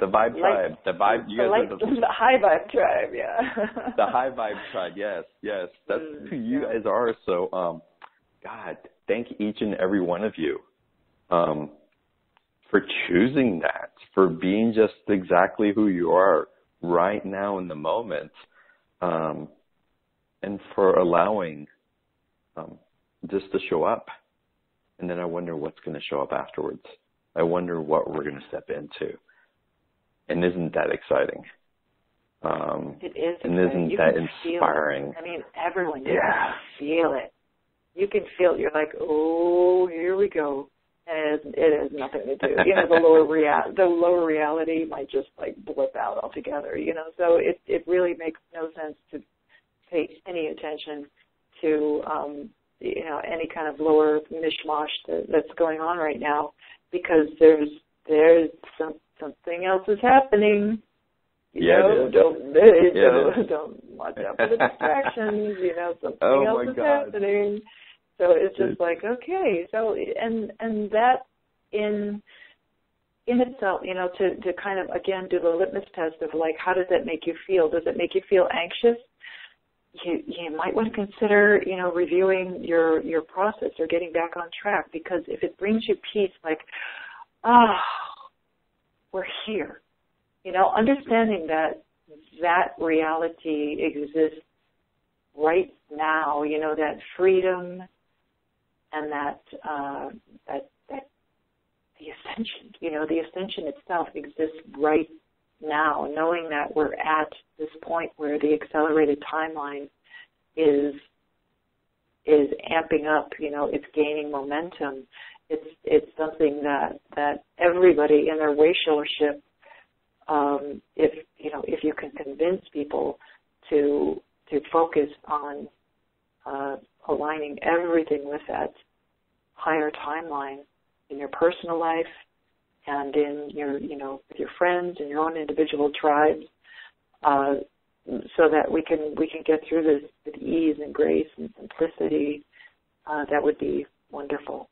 The Vibe light, Tribe. The Vibe. You the, guys light, the, the High Vibe Tribe. Yeah. the High Vibe Tribe. Yes, yes. That's mm, who you yeah. guys are. So, um, God, thank each and every one of you, um, for choosing that, for being just exactly who you are right now in the moment, um, and for allowing um, just to show up. And then I wonder what's going to show up afterwards. I wonder what we're going to step into. And isn't that exciting? Um, it is. And isn't that inspiring? I mean, everyone yeah. can feel it. You can feel it. You're like, oh, here we go. And it has nothing to do. You know, the lower rea- the lower reality might just like blip out altogether. You know, so it it really makes no sense to pay any attention to um, you know any kind of lower mishmash that, that's going on right now because there's there's some something else is happening. You yeah, know, don't yeah, don't, don't watch out for the distractions. you know, something oh else is God. happening. So it's just like okay, so and and that in in itself, you know, to to kind of again do the litmus test of like how does that make you feel? Does it make you feel anxious? you you might want to consider you know reviewing your your process or getting back on track because if it brings you peace like ah oh, we're here you know understanding that that reality exists right now you know that freedom and that uh that that the ascension you know the ascension itself exists right now, knowing that we're at this point where the accelerated timeline is is amping up, you know, it's gaining momentum. It's it's something that that everybody in their way showmanship, um, if you know, if you can convince people to to focus on uh, aligning everything with that higher timeline in your personal life, and in your, you know, with your friends and your own individual tribes, uh, so that we can we can get through this with ease and grace and simplicity. Uh, that would be Wonderful.